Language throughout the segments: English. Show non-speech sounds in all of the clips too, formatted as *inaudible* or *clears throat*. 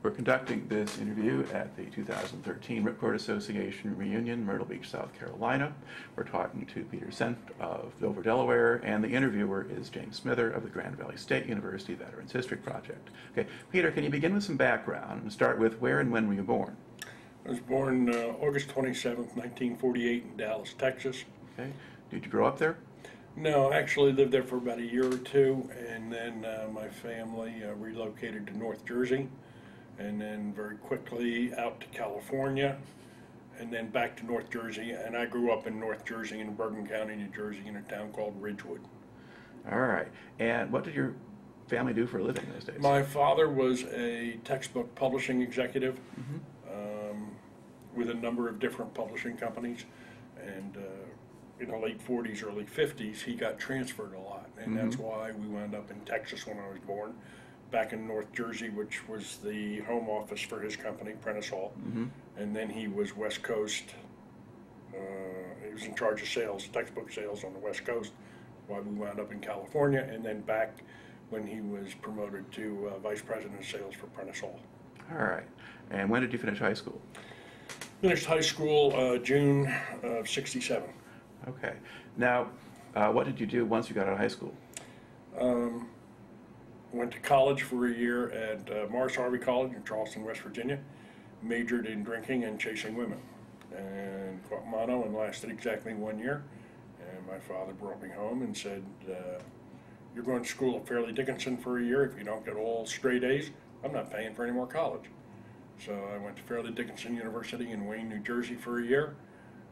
We're conducting this interview at the 2013 Ripcord Association reunion, Myrtle Beach, South Carolina. We're talking to Peter Senft of Dover, Delaware, and the interviewer is James Smither of the Grand Valley State University Veterans History Project. Okay, Peter, can you begin with some background and start with where and when were you born? I was born uh, August 27, 1948 in Dallas, Texas. Okay, did you grow up there? No, I actually lived there for about a year or two, and then uh, my family uh, relocated to North Jersey, and then very quickly out to California, and then back to North Jersey. And I grew up in North Jersey, in Bergen County, New Jersey, in a town called Ridgewood. All right, and what did your family do for a living those days? My father was a textbook publishing executive um, with a number of different publishing companies. And uh, in the late 40s, early 50s, he got transferred a lot. And that's why we wound up in Texas when I was born, back in North Jersey, which was the home office for his company, Prentice Hall. And then he was West Coast. Uh, he was in charge of sales, textbook sales on the West Coast, while we wound up in California, and then back when he was promoted to uh, vice president of sales for Prentice Hall. All right, and when did you finish high school? Finished high school uh, June of '67. Okay, now, uh, what did you do once you got out of high school? Went to college for a year at uh, Morris Harvey College in Charleston, West Virginia. Majored in drinking and chasing women, and caught mono and lasted exactly one year. And my father brought me home and said, uh, "You're going to school at Fairleigh Dickinson for a year. If you don't get all straight A's, I'm not paying for any more college." So I went to Fairleigh Dickinson University in Wayne, New Jersey for a year.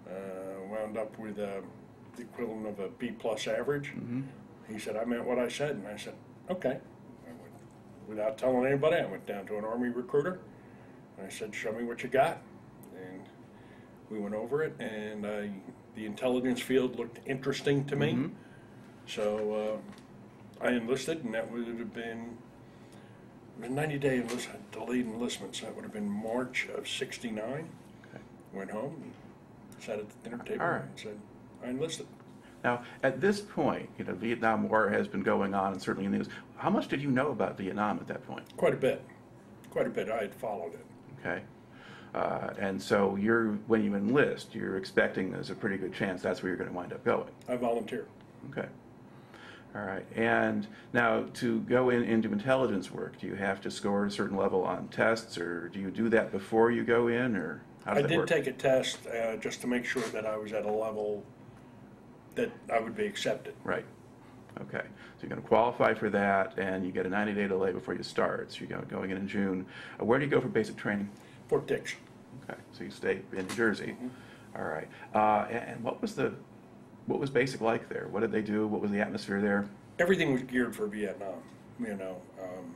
Uh, wound up with uh, the equivalent of a B plus average. He said, I meant what I said. And I said, okay. Without telling anybody, I went down to an Army recruiter. And I said, show me what you got. And we went over it, and I, the intelligence field looked interesting to me. So uh, I enlisted, and that would have been a 90 day enlistment, delayed enlistment. So that would have been March of 69. Okay. Went home and sat at the dinner table right. and said, I enlisted. Now, at this point, you know, Vietnam War has been going on, and certainly in the news. How much did you know about Vietnam at that point? Quite a bit. Quite a bit. I had followed it. Okay, uh, and so you're when you enlist, you're expecting there's a pretty good chance that's where you're going to wind up going. I volunteer. Okay, all right. And now to go in into intelligence work, do you have to score a certain level on tests, or do you do that before you go in, or how does I that did work? take a test uh, just to make sure that I was at a level that I would be accepted. Right. Okay. So you're going to qualify for that, and you get a 90-day delay before you start. So you're go- going in in June. Uh, where do you go for basic training? Fort Dix. Okay. So you stay in New Jersey. Mm-hmm. All right. Uh, and, and what was the what was basic like there? What did they do? What was the atmosphere there? Everything was geared for Vietnam. You know, um,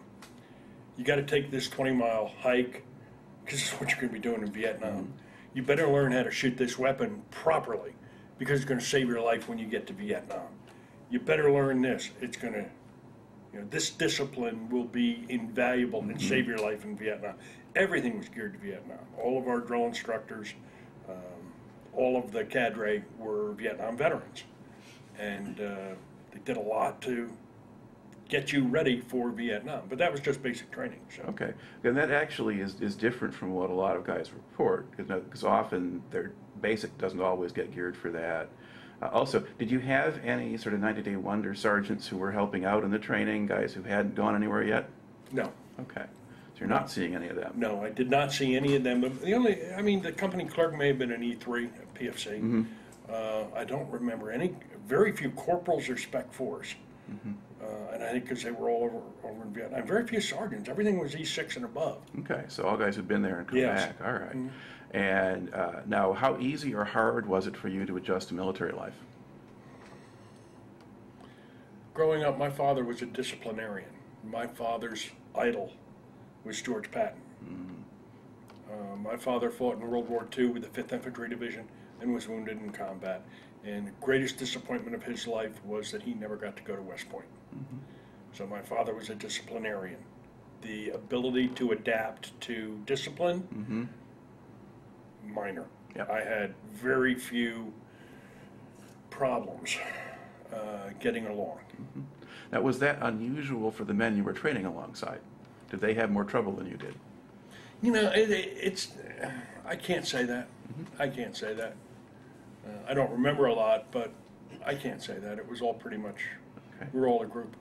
you got to take this 20 mile hike because it's what you're going to be doing in Vietnam. You better learn how to shoot this weapon properly because it's going to save your life when you get to Vietnam. You better learn this. It's going to, you know, this discipline will be invaluable and save your life in Vietnam. Everything was geared to Vietnam. All of our drill instructors, um, all of the cadre were Vietnam veterans, and uh, they did a lot to get you ready for Vietnam. But that was just basic training. So Okay. And that actually is, is different from what a lot of guys report, because often their basic doesn't always get geared for that. Uh, also, did you have any sort of 90-day wonder sergeants who were helping out in the training, guys who hadn't gone anywhere yet? no, Okay. So you're not seeing any of them? no, I did not see any of them. The only, I mean, the company clerk may have been an E3 at PFC. Uh, I don't remember any. Very few corporals or spec fours. Uh, and I think because they were all over over in Vietnam, very few sergeants. Everything was E6 and above. Okay, so all guys who've been there and come Yes. back. All right. And uh, now, how easy or hard was it for you to adjust to military life? Growing up, my father was a disciplinarian. My father's idol was George Patton. Uh, my father fought in World War II with the 5th Infantry Division and was wounded in combat. And the greatest disappointment of his life was that he never got to go to West Point. So my father was a disciplinarian. The ability to adapt to discipline, minor. Yep. I had very few problems uh, getting along. Now, was that unusual for the men you were training alongside? Did they have more trouble than you did? You know, it, it, it's, I can't say that. I can't say that. Uh, I don't remember a lot, but I can't say that. It was all pretty much, Okay. we were all a group.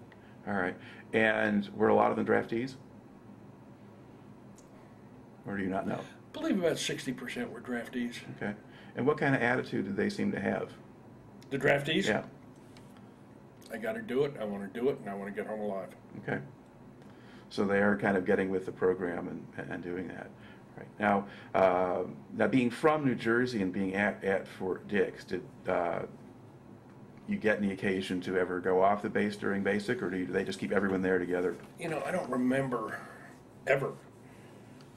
All right. And were a lot of them draftees? Or do you not know? Believe about sixty percent were draftees. Okay. And what kind of attitude did they seem to have? The draftees? Yeah. I gotta do it, I wanna do it, and I wanna get home alive. Okay. So they are kind of getting with the program and, and doing that. Right. Now, uh, now being from New Jersey and being at, at Fort Dix, did uh, you get any occasion to ever go off the base during basic, or do, you, do they just keep everyone there together? You know, I don't remember ever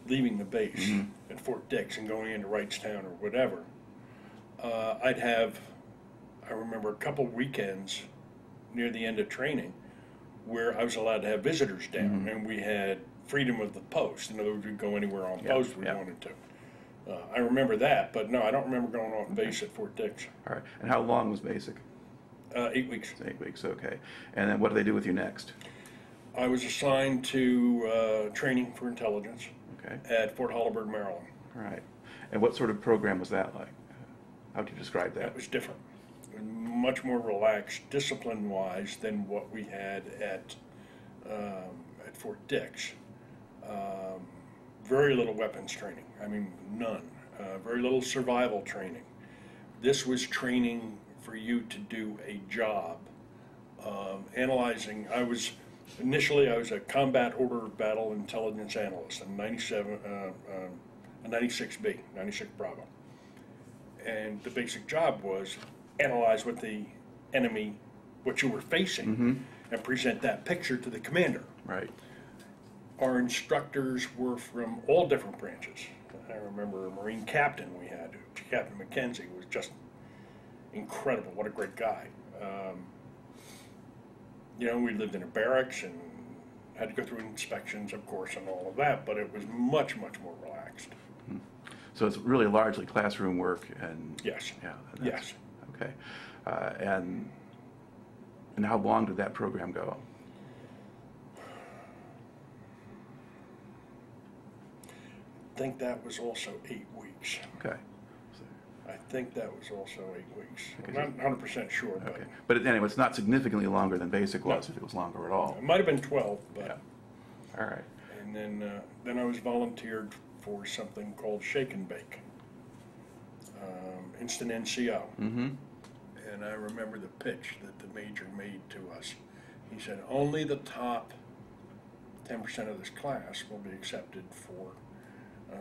leaving the base at Fort Dix and going into Wrightstown or whatever. Uh, I'd have, I remember a couple weekends near the end of training where I was allowed to have visitors down and we had freedom of the post. In other words, we'd go anywhere on Yeah, post we yeah. wanted to. Uh, I remember that, but no, I don't remember going off base at Fort Dix. All right. And how long was basic? Uh, eight weeks. Eight weeks. Okay. And then what do they do with you next? I was assigned to uh, training for intelligence Okay. at Fort Holabird, Maryland. All right. And what sort of program was that like? How would you describe that? That was different, much more relaxed, discipline-wise than what we had at um, at Fort Dix. Um, very little weapons training. I mean, none. Uh, very little survival training. This was training for you to do a job. Um, analyzing, I was initially I was a combat order battle intelligence analyst in '97, uh, um, a 96B, 96 Bravo and the basic job was analyze what the enemy, what you were facing, and present that picture to the commander. Right. Our instructors were from all different branches. I remember a Marine captain we had, Captain McKenzie, was just incredible. What a great guy. Um, you know, we lived in a barracks and had to go through inspections, of course, and all of that, but it was much, much more relaxed. So it's really largely classroom work and Yes. yeah. Yes. Okay. Uh, and and how long did that program go? I think that was also eight weeks. Okay. I think that was also eight weeks. I'm not hundred percent sure, but okay. But anyway, it's not significantly longer than basic was if it was longer at all. it might have been twelve, Yeah. but, All right. and then, uh, then I was volunteered for something called Shake and Bake. Um, instant NCO. Mm-hmm. And I remember the pitch that the major made to us. He said, only the top ten percent of this class will be accepted for, um,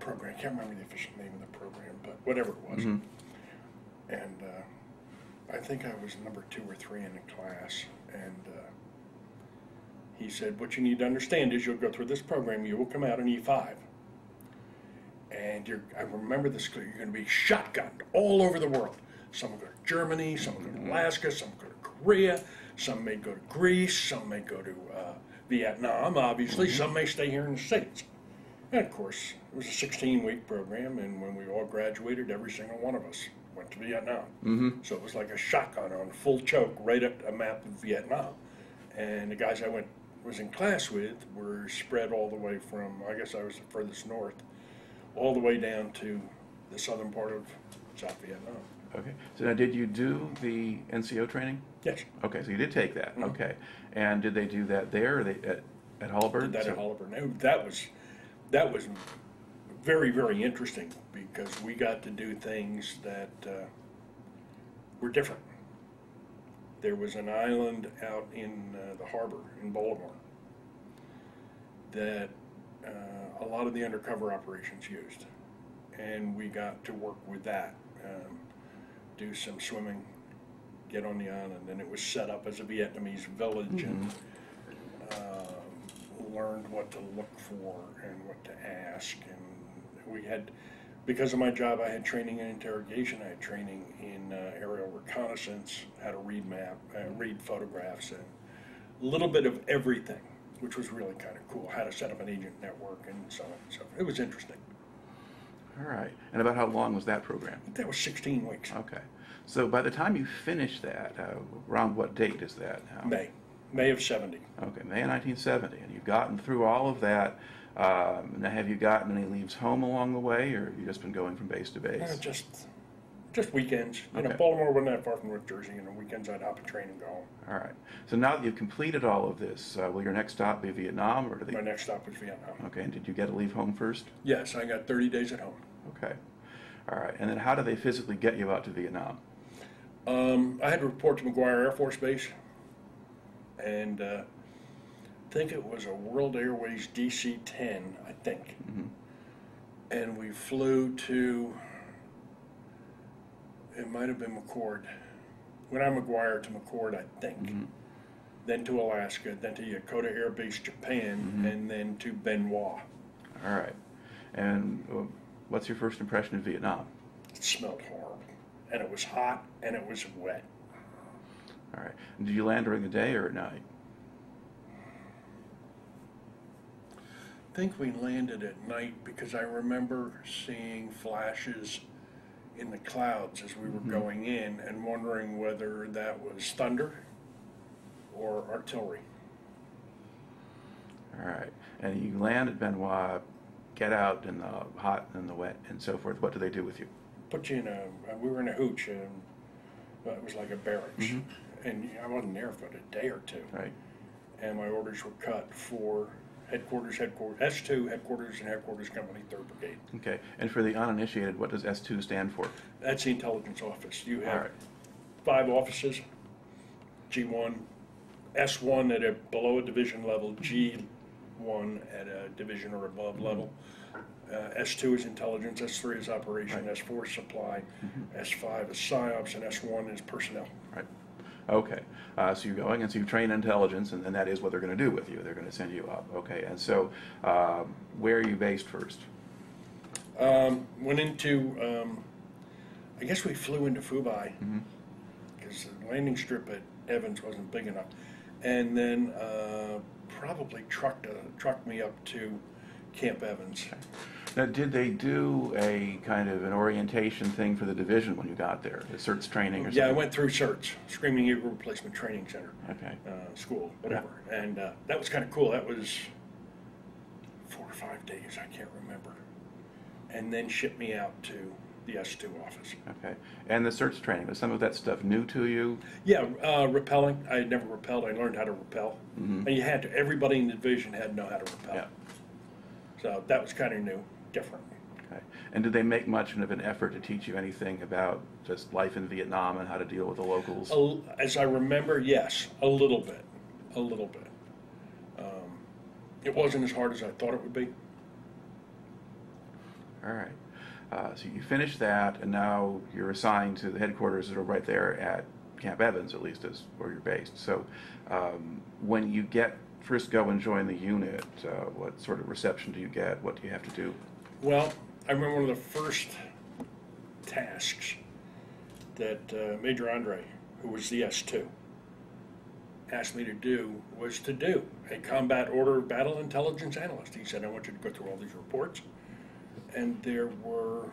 program, I can't remember the official name of the program, but whatever it was. Mhm. And, uh, I think I was number two or three in the class, and, uh, he said, what you need to understand is you'll go through this program, you will come out an E five. And you're, I remember this, you're gonna be shotgunned all over the world. Some will go to Germany, some will go to Alaska, some will go to Korea, some may go to Greece, some may go to, uh, Vietnam, obviously, some may stay here in the States. And of course, it was a sixteen week program, and when we all graduated, every single one of us went to Vietnam. Mm-hmm. So it was like a shotgun on full choke, right up a map of Vietnam. And the guys I went was in class with were spread all the way from I guess I was the furthest north, all the way down to the southern part of South Vietnam. Okay. So now, did you do the NCO training? Yes, Okay, so you did take that. Mhm. Okay. And did they do that there or they at, at Holabird? did that So- at Holabird. Now, That was that was very very interesting because we got to do things that uh, were different. There was an island out in uh, the harbor in Baltimore that uh, a lot of the undercover operations used, and we got to work with that, um, do some swimming, get on the island, and it was set up as a Vietnamese village and um, learned what to look for and what to ask. And we had, because of my job, I had training in interrogation. I had training in uh, aerial reconnaissance, how to read map, uh, read photographs, and a little bit of everything, which was really kind of cool. How to set up an agent network and so on. and So forth. it was interesting. All right. And about how long was that program? That was 16 weeks. Okay. So by the time you finished that, uh, around what date is that now? May, May of 70. Okay, May of 1970. And you've gotten through all of that Um, now, have you gotten any leaves home along the way, or have you just been going from base to Uh, base? just, just weekends. You know, Okay. Baltimore wasn't that far from North Jersey, and on weekends I'd hop a train and go home. All right. So now that you've completed all of this, uh, will your next stop be Vietnam, or do My next stop was Vietnam. Okay. And did you get to leave home first? Yes, I got 30 days at home. Okay. All right. And then how do they physically get you out to Vietnam? Um, I had to report to McGuire Air Force Base, and uh, I think it was a World Airways DC-10, I think. Mhm. And we flew to, it might have been McChord. When I'm McGuire to McChord, I think. Mhm. Then to Alaska, then to Yokota Air Base, Japan, Mhm. and then to Bien Hoa. All right. And uh, what's your first impression of Vietnam? It smelled horrible, and it was hot, and it was wet. All right. And did you land during the day or at night? I think we landed at night because I remember seeing flashes in the clouds as we were Mhm. going in and wondering whether that was thunder or artillery. All right. And you land at Bien Hoa, get out in the hot and the wet and so forth. What do they do with you? Put you in a, we were in a hooch, and it was like a barracks. Mhm. And I wasn't there for a day or two. Right. And my orders were cut for headquarters, headquarters, S2, headquarters, and headquarters company, 3rd Brigade. Okay. And for the uninitiated, what does S2 stand for? That's the intelligence office. You have right. five offices, G1, S1 at a below a division level, G1 at a division or above level. Uh, S2 is intelligence, S3 is operation, Right. S4 is supply, S5 is psyops, and S1 is personnel. Right. Okay. Uh, so you're going, and so you train intelligence, and, then that is what they're going to do with you. They're going to send you up. Okay. And so, um, where are you based first? Um, went into, um, I guess we flew into Phu Bai because the landing strip at Evans wasn't big enough, and then uh, probably trucked uh, trucked me up to Camp Evans. Now, did they do a kind of an orientation thing for the division when you got there? The SERTS training or something? Yeah, I went through SERTS, Screaming Eagle Replacement Training Center, Okay. uh, school, whatever, and uh, that was kind of cool. That was four or five days, I can't remember, and then shipped me out to the S2 office. Okay. And the SERTS training, was some of that stuff new to you? Yeah, uh, rappelling. I had never rappelled. I learned how to rappel. Mhm. And you had to, everybody in the division had to know how to rappel. Yeah. So that was kind of new, different. Okay. And did they make much of an effort to teach you anything about just life in Vietnam and how to deal with the locals? A As I remember, yes, a little bit, a little bit. Um, it wasn't as hard as I thought it would be. All right. Uh, so you finished that, and now you're assigned to the headquarters that are right there at Camp Evans, at least is where you're based. So um, when you get first go and join the unit, uh, what sort of reception do you get? What do you have to do? Well, I remember one of the first tasks that uh, Major Andre, who was the S2, asked me to do was to do a combat order battle intelligence analyst. He said, I want you to go through all these reports. And there were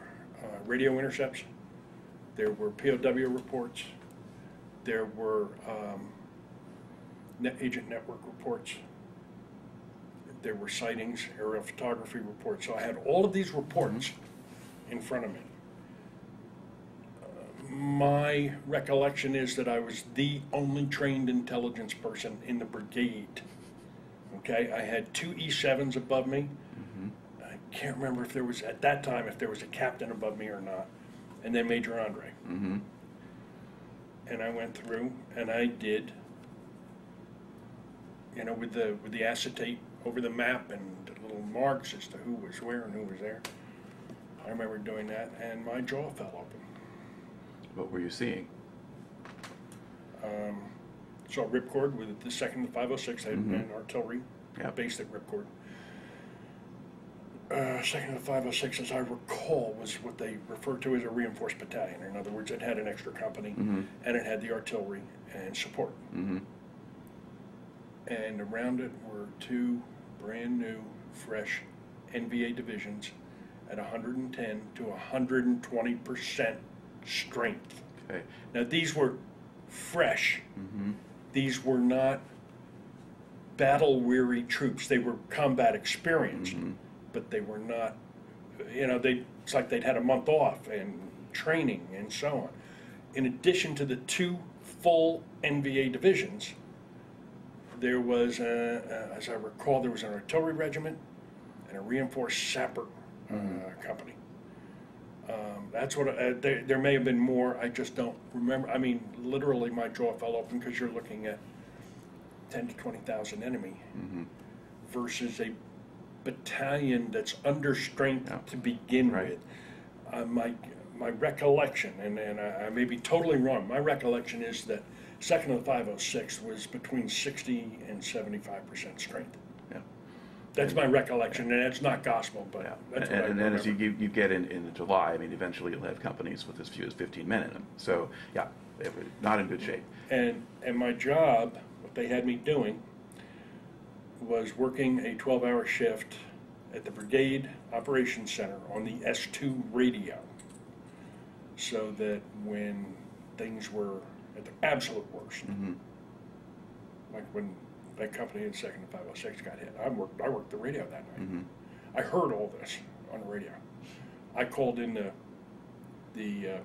uh, radio intercepts, there were POW reports, there were um, net agent network reports, there were sightings, aerial photography reports. So I had all of these reports in front of me. Uh, My recollection is that I was the only trained intelligence person in the brigade. Okay, I had two E7s above me. I can't remember if there was, at that time, if there was a captain above me or not. And then Major Andre. Mm-hmm. And I went through and I did, you know, with the, with the acetate over the map and the little marks as to who was where and who was there. I remember doing that and my jaw fell open. What were you seeing? Um, saw a Ripcord with the second 506 had Mhm. an artillery Yep. based at Ripcord. Uh, second of 506, as I recall, was what they referred to as a reinforced battalion. In other words, it had an extra company Mhm. and it had the artillery and support. Mm-hmm. And around it were two brand new, fresh NVA divisions at 110 to 120 percent strength. Okay. Now these were fresh. Mm-hmm. These were not battle-weary troops. They were combat experienced, but they were not, you know, they, it's like they'd had a month off and training and so on. In addition to the two full NVA divisions, there was, uh, as I recall, there was an artillery regiment and a reinforced sapper uh, company. Um, that's what, uh, there, there may have been more, I just don't remember. I mean, literally, my jaw fell open because you're looking at ten to twenty thousand enemy versus a battalion that's under strength Yeah. to begin Right. with. Uh, my, my recollection, and, and I, I may be totally wrong, my recollection is that second of the five oh six was between sixty and seventy-five percent strength. Yeah. That's my recollection, and it's not gospel, but Yeah, that's and, what I and then as you, you you get in, into July, I mean, eventually you'll have companies with as few as fifteen men in them. So, yeah, they were not in good shape. And, and my job, what they had me doing, was working a twelve-hour shift at the Brigade Operations Center on the S two radio. So that when things were at the absolute worst, Mhm. like when that company in Second and Five Oh Six got hit, I worked, I worked the radio that night. Mhm. I heard all this on the radio. I called in the, the uh,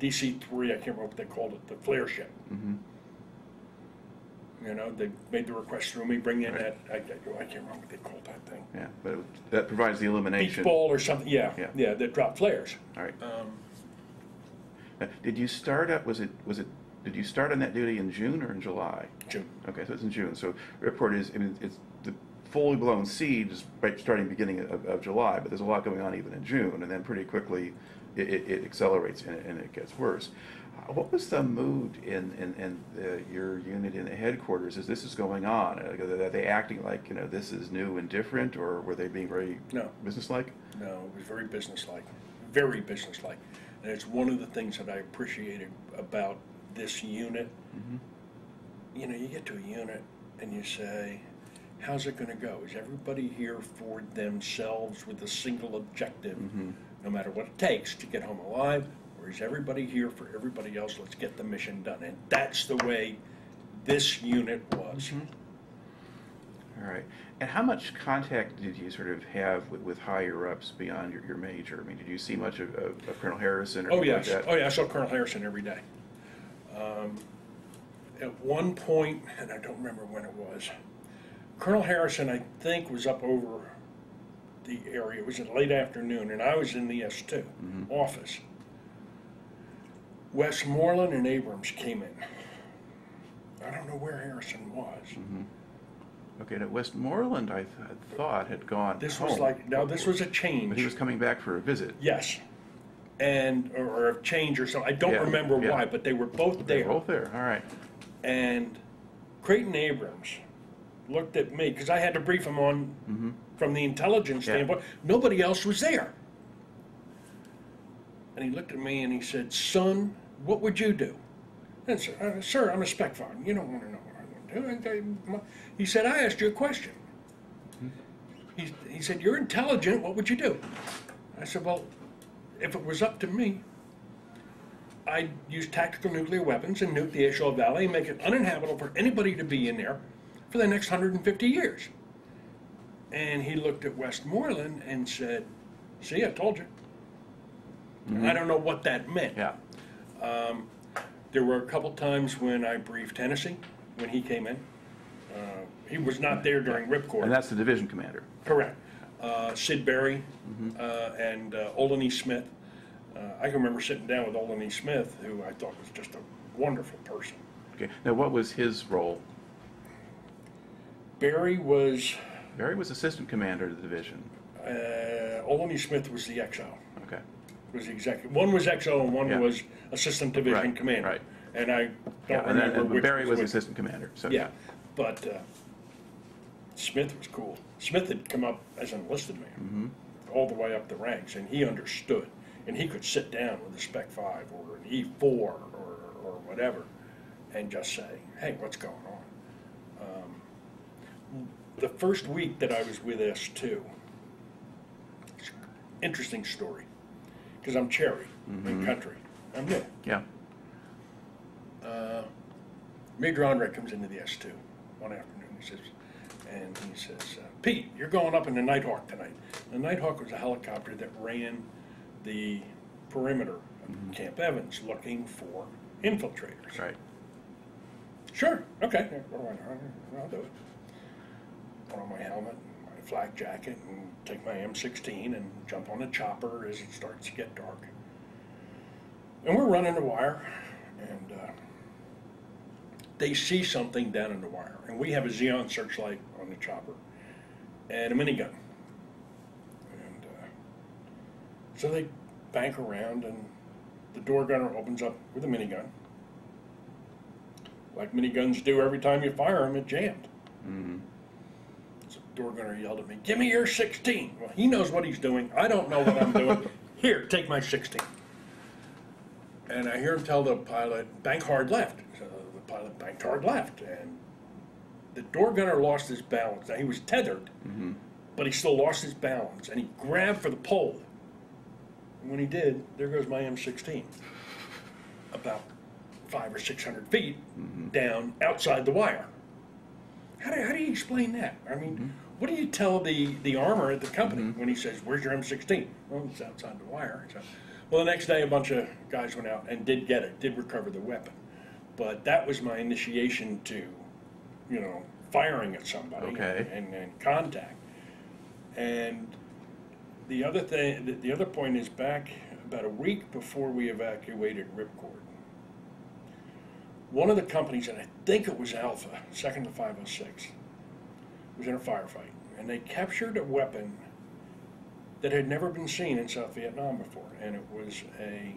DC three, I can't remember what they called it, the flare ship. Mhm. You know, they made the request through me, bring in Right. that, I, I can't remember what they called that thing. Yeah, but it- that provides the illumination. Beach ball or something, yeah, Yeah. yeah, that dropped flares. All right. Um, Did you start up, was it, was it, did you start on that duty in June or in July? June, Okay, so it's in June. So report is, I mean, it's the fully blown seed is right starting beginning of, of July, but there's a lot going on even in June, and then pretty quickly it, it, it accelerates and, it- and it gets worse. Uh, What was the mood in, in, in the, your unit in the headquarters as this is going on? Uh, Are they acting like, you know, this is new and different, or were they being very No. businesslike? no, it was very businesslike, very businesslike. And it's one of the things that I appreciated about this unit. Mhm. You know, you get to a unit and you say, how's it gonna go? Is everybody here for themselves with a single objective, Mhm. no matter what it takes to get home alive? Or is everybody here for everybody else? Let's get the mission done. And that's the way this unit was. All right. And how much contact did you sort of have with, with higher ups beyond your, your major? I mean, did you see much of, of, of Colonel Harrison or Oh, yes. like? Oh, yeah, I saw Colonel Harrison every day. Um, At one point, and I don't remember when it was, Colonel Harrison, I think, was up over the area. It was in late afternoon, and I was in the S2 Mhm. office. Westmoreland and Abrams came in. I don't know where Harrison was. Mhm. Okay, now Westmoreland, I th- thought had gone This was like, now this was a But he was coming back for a visit. Yes. And, or- or a change or something. I don't Yeah, remember yeah. why, but they were both They there. were both there, all right. And Creighton Abrams looked at me, because I had to brief him on, Mm-hmm. from the intelligence Yeah. standpoint, nobody else was there. And he looked at me and he said, son, what would you do? And I said, "Uh, sir, I'm a spec fob. You don't want to know what I'm going to do. And I- He said, I asked you a question. He, he said, you're intelligent, what would you do? I said, well, if it was up to me, I'd use tactical nuclear weapons and nuke the A Shau Valley and make it uninhabitable for anybody to be in there for the next 150 years. And he looked at Westmoreland and said, see, I told you. And I don't know what that meant. Yeah, There were a couple times when I briefed Hennessey when he came in. Uh, He was not there during Ripcord. and that's the division commander. Correct. Uh, Sid Berry, Mm-hmm. uh, and uh, Olin E. Smith. Uh, I can remember sitting down with Olin E. Smith, who I thought was just a wonderful person. Okay, now what was his role? Berry was, Berry was assistant commander of the division. uh, Olin E. Smith was the XO, Okay, was the executive. One was XO and one Yeah. was assistant division Right, commander. right. And I don't and then remember and which Berry was which. assistant commander, so. Yeah, but uh, Smith was cool. Smith had come up as an enlisted man, Mm-hmm. all the way up the ranks, and he understood. And he could sit down with a Spec 5 or an E4 or, or whatever and just say, hey, what's going on? Um, the first week that I was with S2, interesting story, because I'm cherry in country. I'm new. Yeah, Uh, Major Andre comes into the S2 one afternoon. He says, and he says, uh, Pete, you're going up in the Nighthawk tonight. The Nighthawk was a helicopter that ran the perimeter of Camp Evans looking for infiltrators. Right. Sure, okay, yeah, what do I know? I'll do it. Put on my helmet, my flak jacket, and take my M16 and jump on the chopper as it starts to get dark. And we're running the wire, and uh, they see something down in the wire. And we have a xenon searchlight on the chopper and a minigun. And uh, so they bank around, and the door gunner opens up with a minigun like miniguns do every time you fire them, it jammed. Mm-hmm. So the door gunner yelled at me, "Give me your 16." Well, he knows what he's doing. I don't know what I'm doing. *laughs* Here, take my 16. And I hear him tell the pilot, "Bank hard left." So the pilot banked hard left, and the door gunner lost his balance. Now he was tethered, Mm-hmm. but he still lost his balance, and he grabbed for the pole. And when he did, there goes my M16, about five or six hundred feet mm-hmm. down outside the wire. How do, how do you explain that? I mean, mm-hmm. what do you tell the, the armor at the company mm-hmm. when he says, "Where's your M16?" Well, it's outside the wire. So, well, the next day, a bunch of guys went out and did get it, did recover the weapon, but that was my initiation to, you know, firing at somebody Okay. and, and contact. And the other thing, the, the other point is back about a week before we evacuated Ripcord. One of the companies, and I think it was Alpha, second to 506, was in a firefight, and they captured a weapon that had never been seen in South Vietnam before, and it was a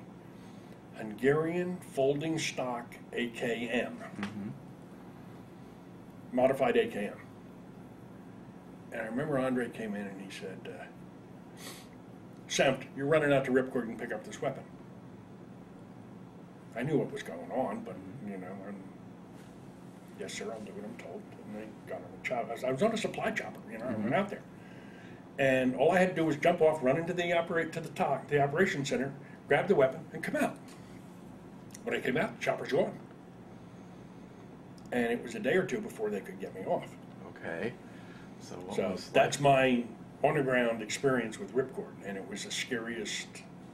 Hungarian folding stock AKM, Mm-hmm. Modified AKM. And I remember Andre came in and he said, uh, Senft, you're running out to Ripcord and pick up this weapon. I knew what was going on, but, you know, and yes, sir, I'll do what I'm told. And they got on the chopper. I was- on a supply chopper, you know, I went out there. And all I had to do was jump off, run into the operate to the top, the operations center, grab the weapon, and come out. When I came out, the chopper's gone. And it was a day or two before they could get me off. Okay. So So that's like, my on-the-ground experience with Ripcord, and it was the scariest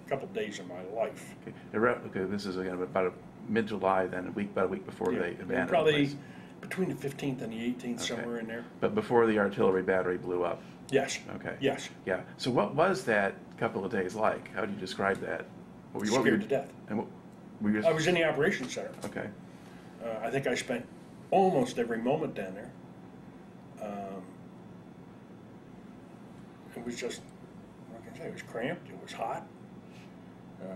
couple of days of my life. okay. Okay, this is again about mid-July, then a week about a week before Yeah, they abandoned the Probably place. between the fifteenth and the eighteenth, Okay. somewhere in there. But before the artillery battery blew up. Yes. Okay. Yes. Yeah. So what was that couple of days like? How do you describe that? What were you- what were Scared you- to death. And what, were you? I was in the operations center. Okay. Uh, I think I spent almost every moment down there. Um, it was just, like I say, it was cramped. It was hot. Um,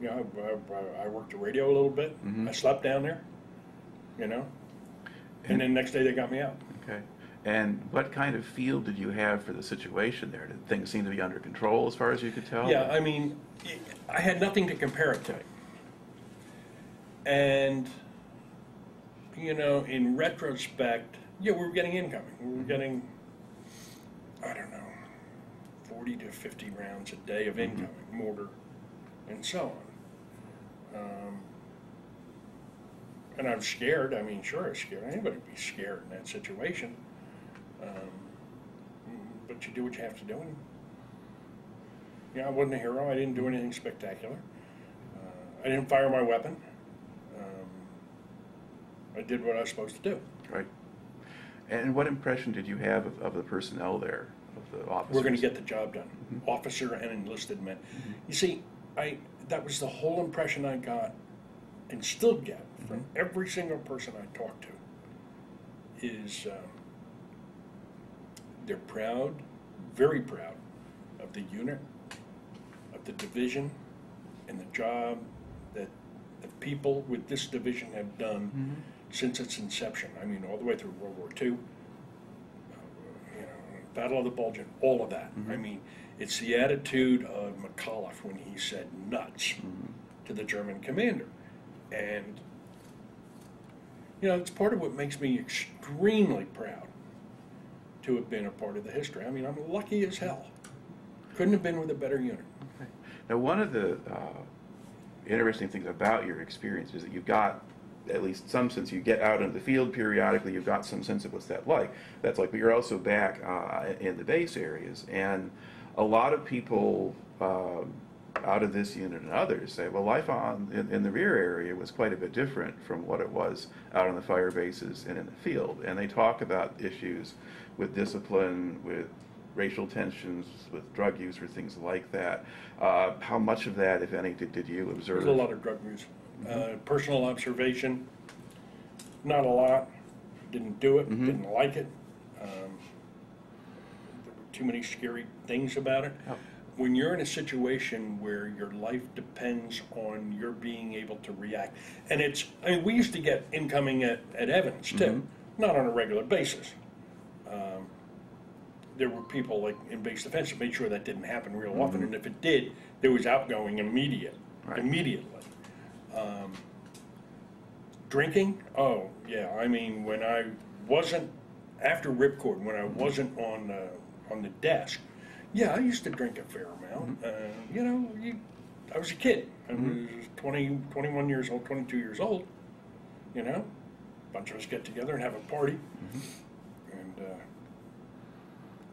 you know, I, I, I worked the radio a little bit. Mhm. I slept down there. You know, and then next day they got me out. Okay. And what kind of feel did you have for the situation there? Did things seem to be under control as far as you could tell? Yeah, I mean, I had nothing to compare it to. And, you know, in retrospect, yeah, we were getting incoming. We were getting, I don't know, 40 to 50 rounds a day of incoming, mortar, and so on. Um, and I'm scared. I mean, sure, I'm scared. Anybody would be scared in that situation. Um, but you do what you have to do. And, yeah, I wasn't a hero. I didn't do anything spectacular. Uh, I didn't fire my weapon. I did what I was supposed to do. Right. And what impression did you have of, of the personnel there, of the officers? We're going to get the job done, Mhm. officer and enlisted men. You see, I that was the whole impression I got, and still get from every single person I talk to. Is um, they're proud, very proud, of the unit, of the division, and the job that the people with this division have done Mhm. Since its inception. I mean, all the way through World War II, uh, you know, Battle of the Bulge, and all of that. I Mhm. mean, it's the attitude of McAuliffe when he said nuts Mhm. to the German commander. And, you know, it's part of what makes me extremely proud to have been a part of the history. I mean, I'm lucky as hell. Couldn't have been with a better unit. Okay. Now, one of the uh, interesting things about your experience is that you've got at least some sense. You get out into the field periodically. You've got some sense of what's that like. That's like, but you're also back uh, in the base areas, and a lot of people. Um, out of this unit and others say, well, life on in, in, the rear area was quite a bit different from what it was out on the fire bases and in the field. And they talk about issues with discipline, with racial tensions, with drug use, or things like that. Uh, how much of that, if any, did, did you observe? There's a lot of drug use. Uh, personal observation, not a lot. Didn't do it. Mhm. Didn't like it. Um, there were too many scary things about it. Oh. When you're in a situation where your life depends on your being able to react, and it's, I mean, we used to get incoming at, at Evans too, Mhm. not on a regular basis. Um, there were people like in base defense that made sure that didn't happen real often, Mhm. and if it did, there was outgoing immediate, Right. immediately. Um, drinking, oh yeah, I mean when I wasn't after ripcord, when I wasn't on uh, on the desk, yeah, I used to drink a fair amount. Uh, you know, you, I was a kid. I was 20, 21 years old, 22 years old. You know, a bunch of us get together and have a party, and uh,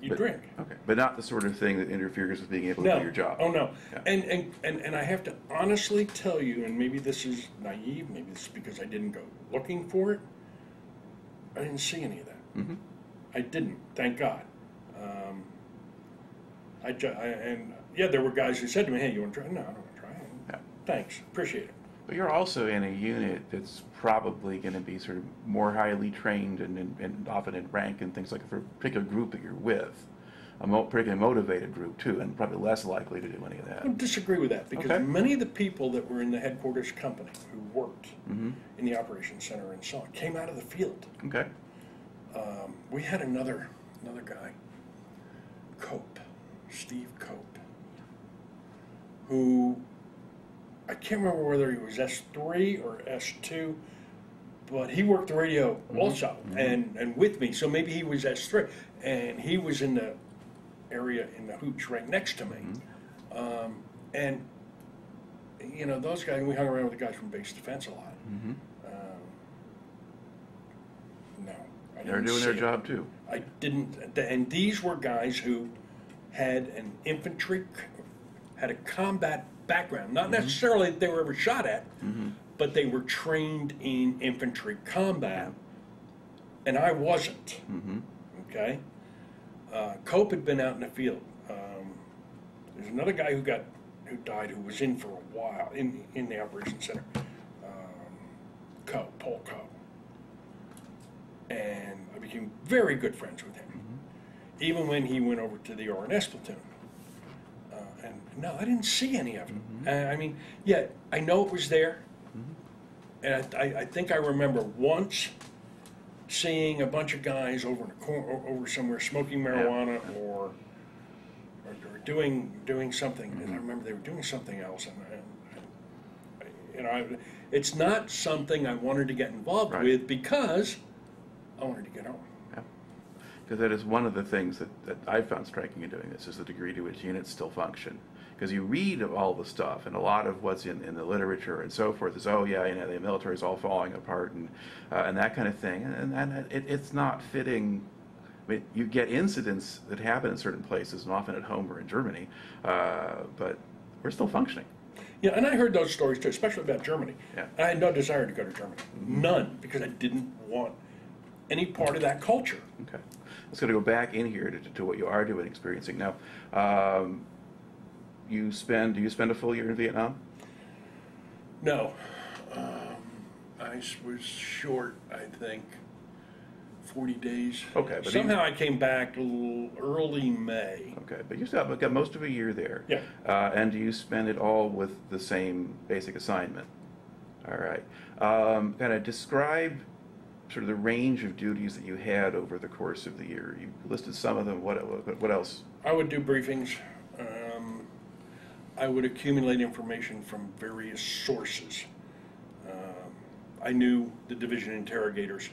you But- drink. Okay, but not the sort of thing that interferes with being able to No. do your job. Oh, no. Yeah. And, and, and, and I have to honestly tell you, and maybe this is naive, maybe it's because I didn't go looking for it, I didn't see any of that. Mhm. I didn't, thank God. Um, I, ju- I, and yeah, there were guys who said to me, hey, you want to try? No, I don't want to try. Yeah. Thanks, appreciate it. But you're also in a unit that's probably going to be sort of more highly trained and, and, and often in rank and things like for a particular group that you're with, a mo- particularly motivated group too, and probably less likely to do any of I that. don't disagree with that because Okay. many of the people that were in the headquarters company who worked hmm in the operations center and so on came out of the field. Okay. Um, we had another another guy, Cope, Steve Cope, who I can't remember whether he was S three or S two, but he worked the radio also and and with me. So maybe he was S three, and he was in the area in the hooch right next to me, um, and you know those guys. We hung around with the guys from base defense a lot. hmm Um, no, I They're doing their it. job too. I didn't, and these were guys who had an infantry, had a combat background. Not necessarily that they were ever shot at, hmm but they were trained in infantry combat, and I wasn't. hmm Okay, uh, Cope had been out in the field. Um, there's another guy who got who died who was in for a while in in the operations center. Um, Cope, Paul Cope, and I became very good friends with him. Even when he went over to the RNS platoon. And no, I didn't see any of it. Uh, I mean, yeah, I know it was there. And I, I, think I remember once seeing a bunch of guys over in a corner, over somewhere smoking marijuana or, or, or doing doing something. And I remember they were doing something else, and, and, and you know, I, it's not something I wanted to get involved Right. with because I wanted to get home. Because that is one of the things that, that I found striking in doing this is the degree to which units still function. Because you read of all the stuff, and a lot of what's in, in the literature and so forth is, oh yeah, you know, the military's all falling apart and uh, and that kind of thing, and and it, it's not fitting. I mean, you get incidents that happen in certain places, and often at home or in Germany, uh, but we're still functioning. Yeah, and I heard those stories too, especially about Germany. Yeah. I had no desire to go to Germany, none, because I didn't want any part of that culture. Okay. Let's going to go back in here to, to what you are doing, experiencing now. Um, you spend, do you spend a full year in Vietnam? No, um, I was short. I think forty days. Okay, but somehow I came back early May. Okay, but you still have got most of a year there. Yeah. Uh, and do you spend it all with the same basic assignment? All right. Um, kind of describe sort of the range of duties that you had over the course of the year. You listed some of them. What what, what else? I would do briefings. Um, I would accumulate information from various sources. Um, I knew the division interrogators.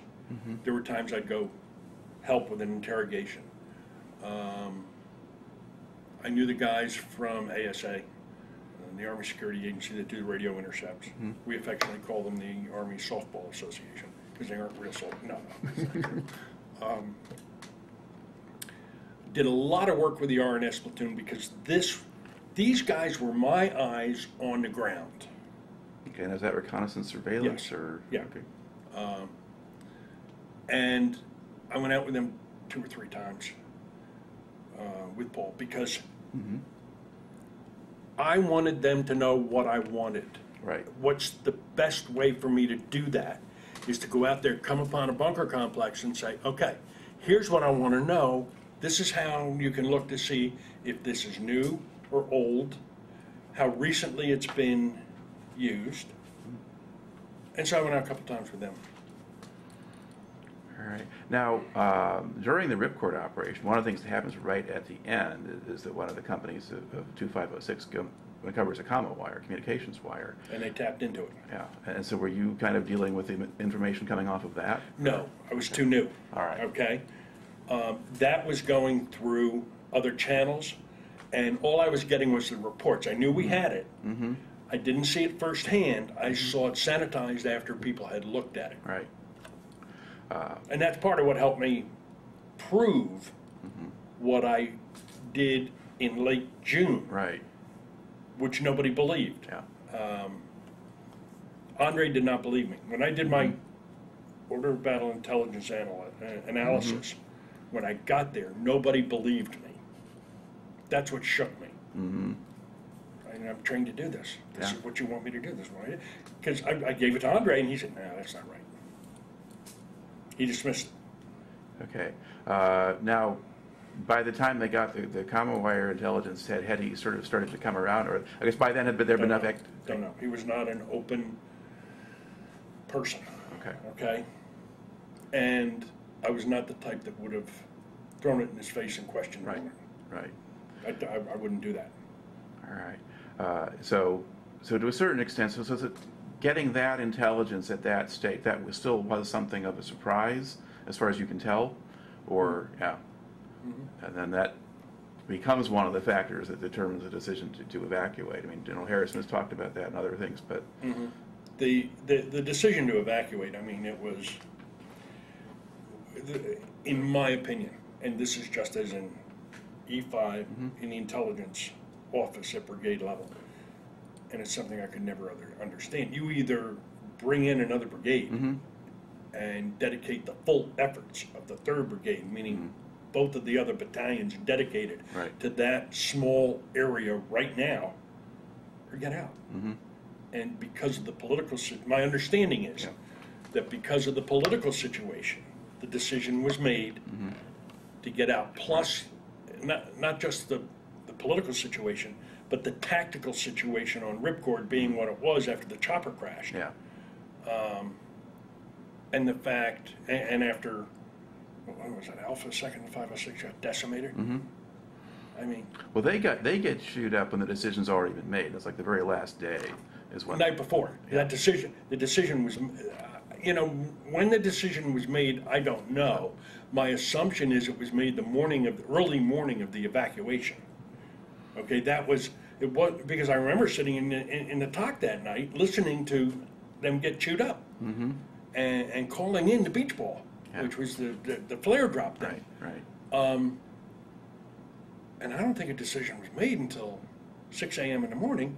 There were times I'd go help with an interrogation. Um, I knew the guys from ASA, uh, the Army Security Agency that do the radio intercepts. We affectionately call them the Army Softball Association, because they aren't real soldiers. no. no. Um, Did a lot of work with the RNS platoon because this, these guys were my eyes on the ground. Okay, and is that reconnaissance surveillance Yes. or? Yeah. okay. And I went out with them two or three times uh, with Paul because I wanted them to know what I wanted. Right. What's the best way for me to do that is to go out there, come upon a bunker complex and say, okay, here's what I want to know. This is how you can look to see if this is new or old, how recently it's been used. And so I went out a couple times with them. All right. Now, um, during the ripcord operation, one of the things that happens right at the end is that one of the companies of of 2506 go- uncovers a commo wire, communications wire. And they tapped into it. Yeah. And so were you kind of dealing with the information coming off of that? No, I was too new. All right. Okay? Um, That was going through other channels, and all I was getting was the reports. I knew we had it. Mm-hmm. I didn't see it firsthand. I saw it sanitized after people had looked at it. Right. And that's part of what helped me prove Mm-hmm. what I did in late June, Right. Which nobody believed. Yeah. Andre did not believe me. When I did my order of battle intelligence anal- uh, analysis, when I got there, nobody believed me. That's what shook me. Mm-hmm. And I'm trained to do this. This Yeah. is what you want me to do. This one, because I, I gave it to Andre, and he said, "No, that's not right." He dismissed it. Okay. Uh, now, by the time they got the, the wire intelligence, had, had he sort of started to come around, or I guess by then had there been enough act? Don't know. He was not an open person. Okay. okay? And I was not the type that would have thrown it in his face and questioned Right. him. Right. I, I, I wouldn't do that. All right. Uh, so, so to a certain extent, so, so that getting that intelligence at that state, that was still was something of a surprise, as far as you can tell, or yeah, Mm-hmm. and then that becomes one of the factors that determines the decision to, to evacuate. I mean, General Harrison has talked about that and other things, but mm-hmm. The, the, the decision to evacuate, I mean, it was, in my opinion, and this is just as in E5 in the intelligence office at brigade level, and it's something I could never other, understand. You either bring in another brigade mm-hmm. and dedicate the full efforts of the third brigade, meaning both of the other battalions dedicated Right. to that small area right now, or get out. Mm-hmm. And because of the political, my understanding is Yeah. that because of the political situation, the decision was made mm-hmm. to get out. Plus, not, not just the, the political situation, but the tactical situation on Ripcord being mm-hmm. what it was after the chopper crash. yeah, um, And the fact, and, and after, what was it, Alpha Second and 506 got decimated? I mean, well, they got they get chewed up when the decision's already been made. It's like the very last day is when the night before, that decision, the decision was, uh, you know, when the decision was made, I don't know. My assumption is it was made the morning of, the early morning of the evacuation. Okay, that was, it was, because I remember sitting in, the- in, in the TOC that night, listening to them get chewed up. And, and calling in the beach ball, Yeah. which was the, the, the flare drop Right, thing. right. Um, and I don't think a decision was made until six AM in the morning,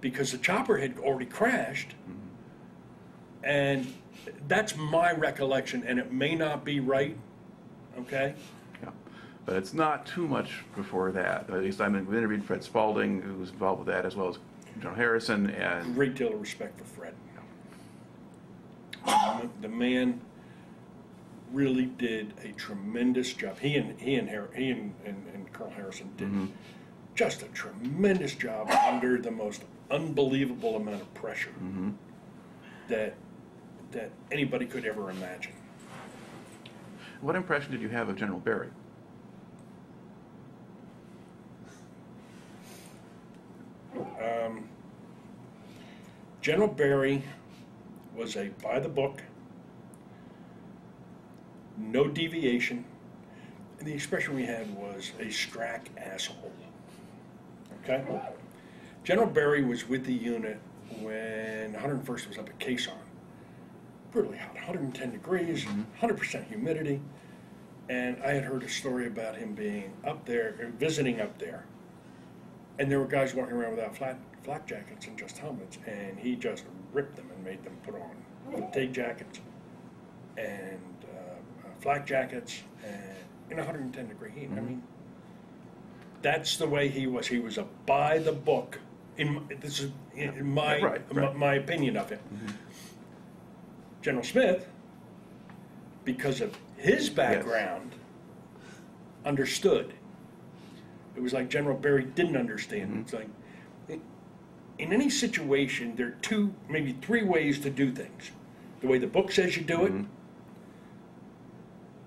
because the chopper had already crashed. Mm-hmm. And that's my recollection, and it may not be right, okay? Yeah, but it's not too much before that. At least I mean, we interviewed Fred Spalding, who was involved with that, as well as General Harrison, and Great deal of respect for Fred. The man really did a tremendous job. He and, he and, Har- he and, and and Colonel Harrison did mm-hmm. just a tremendous job under the most unbelievable amount of pressure mm-hmm. that, that anybody could ever imagine. what impression did you have of General Berry? Um, General Berry was a by the book, no deviation, and the expression we had was a strack asshole. Okay? General Berry was with the unit when 101st was up at Khe Sanh. Brutally hot, 110 degrees, 100% humidity. And I had heard a story about him being up there, visiting up there. And there were guys walking around without flat, flak jackets and just helmets. And he just ripped them and made them put on fatigue jackets and uh, uh, flak jackets and in 110 degree heat. I mm-hmm. mean, that's the way he was. He was a by the book. In m- this is in in my Right, my, right. my opinion of him. Mm-hmm. General Smith, because of his background, understood. It was like General Berry didn't understand. Mm-hmm. It's like in any situation, there are two, maybe three ways to do things. The way the book says you do it,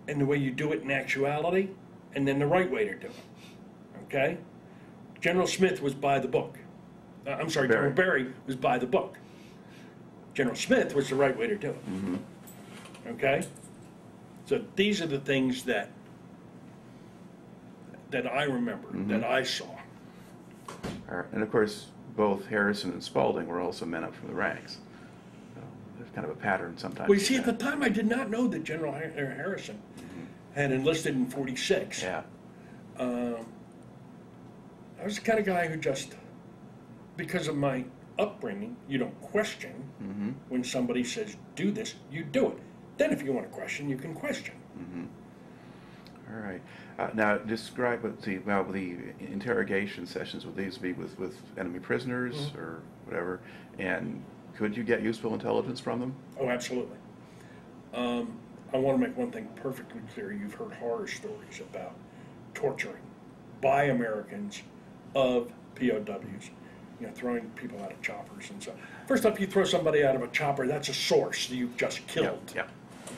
and the way you do it in actuality, and then the right way to do it. Okay? General Smith was by the book. Uh, I'm sorry, General Berry was by the book. General Smith was the right way to do it. Okay? So these are the things that that I remember, that I saw. All right. And of course, both Harrison and Spaulding were also men up from the ranks. So There's kind of a pattern sometimes. Well, you see, at the time, I did not know that General Harrison had enlisted in 46. Yeah. Um, I was the kind of guy who just, because of my upbringing, you don't question Mm-hmm. when somebody says, do this, you do it. Then if you want to question, you can question. All right. Uh, now, describe what the, well, the interrogation sessions, would these be with, with enemy prisoners Mm-hmm. or whatever? And could you get useful intelligence from them? Oh, absolutely. Um, I want to make one thing perfectly clear. You've heard horror stories about torturing by Americans of POWs. You know, throwing people out of choppers and so. First up, you throw somebody out of a chopper. That's a source that you've just killed. Yeah.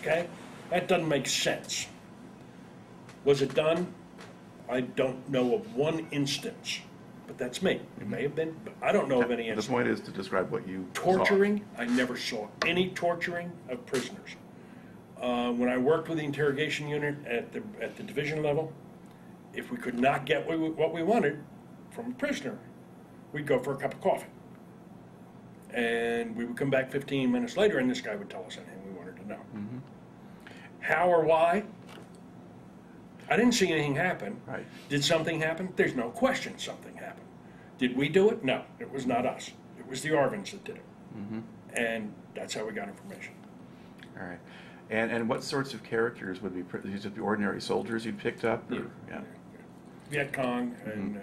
Okay, that doesn't make sense. Was it done? I don't know of one instance, but that's me. It mm-hmm. may have been, but I don't know of any instance. The point is to describe what you saw. Torturing, I never saw any torturing of prisoners. Uh, when I worked with the interrogation unit at the, at the division level, if we could not get what we, what we wanted from a prisoner, we'd go for a cup of coffee. And we would come back 15 minutes later, and this guy would tell us anything we wanted to know. How or why? I didn't see anything happen. Right. Did something happen? There's no question something happened. Did we do it? No, it was not us. It was the Arvins that did it. And that's how we got information. All right. And, and what sorts of characters would be, these would be ordinary soldiers you'd picked up? or- Yeah. Viet Cong and, uh,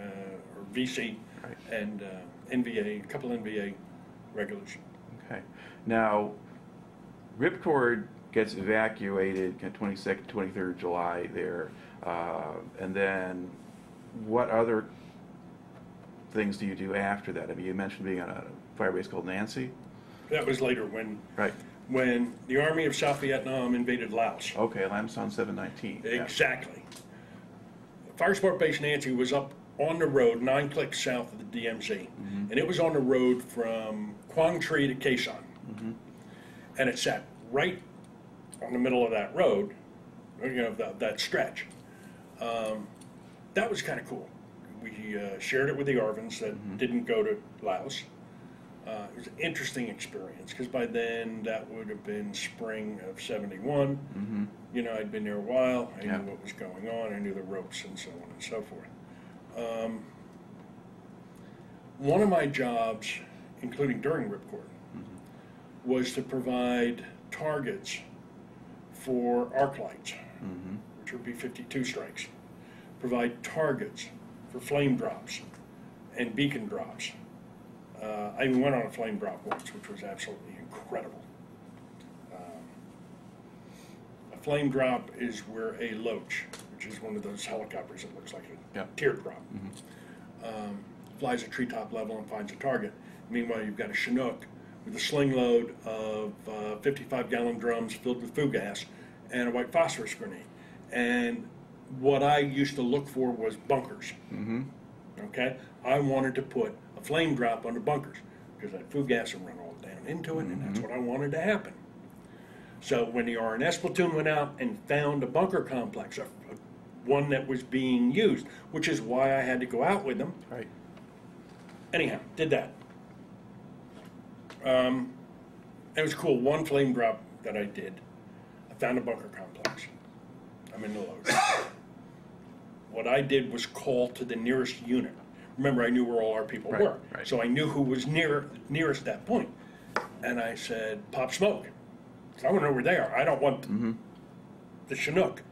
or VC Right. and uh, NVA, a couple NVA regulars. Okay. Now, Ripcord gets evacuated 22nd, 23rd July there. Uh, and then what other things do you do after that? I mean, you mentioned being on a fire base called Nancy. That was later when, Right. When the Army of South Vietnam invaded Laos. Okay, Lam Son 719. Yeah. Exactly. Fire Support Base Nancy was up on the road, nine clicks south of the DMZ. And it was on the road from Quang Tri to Khe Sanh. And it sat right on the middle of that road, you know, that, that stretch. Um, that was kind of cool. We uh, shared it with the Arvins that didn't go to Laos. Uh, it was an interesting experience because by then that would have been spring of 71 Mm-hmm. you know, I'd been there a while. I Yeah. knew what was going on. I knew the ropes and so on and so forth. Um, one of my jobs, including during Ripcord, was to provide targets for arc lights, which would be 52 strikes. Provide targets for flame drops and beacon drops. Uh, I even went on a flame drop once, which was absolutely incredible. A flame drop is where a loach, which is one of those helicopters that looks like a Yeah. teardrop, um, flies a treetop level and finds a target. Meanwhile, you've got a Chinook with a sling load of uh, 55 gallon drums filled with fougasse and a white phosphorus grenade. And what I used to look for was bunkers. Okay? I wanted to put flame drop on the bunkers because that fougasse would run all down into it, and that's what I wanted to happen. So when the R&S platoon went out and found a bunker complex, a, a- one that was being used, which is why I had to go out with them, Right. Anyhow, did that. Um, it was cool. One flame drop that I did, I found a bunker complex. I'm in the Lowe's. *coughs* what I did was call to the nearest unit. Remember, I knew where all our people Right, were, right. so I knew who was near nearest that point. And I said, "Pop smoke." 'Cause I want to know where they are. I don't want Mm-hmm. the Chinook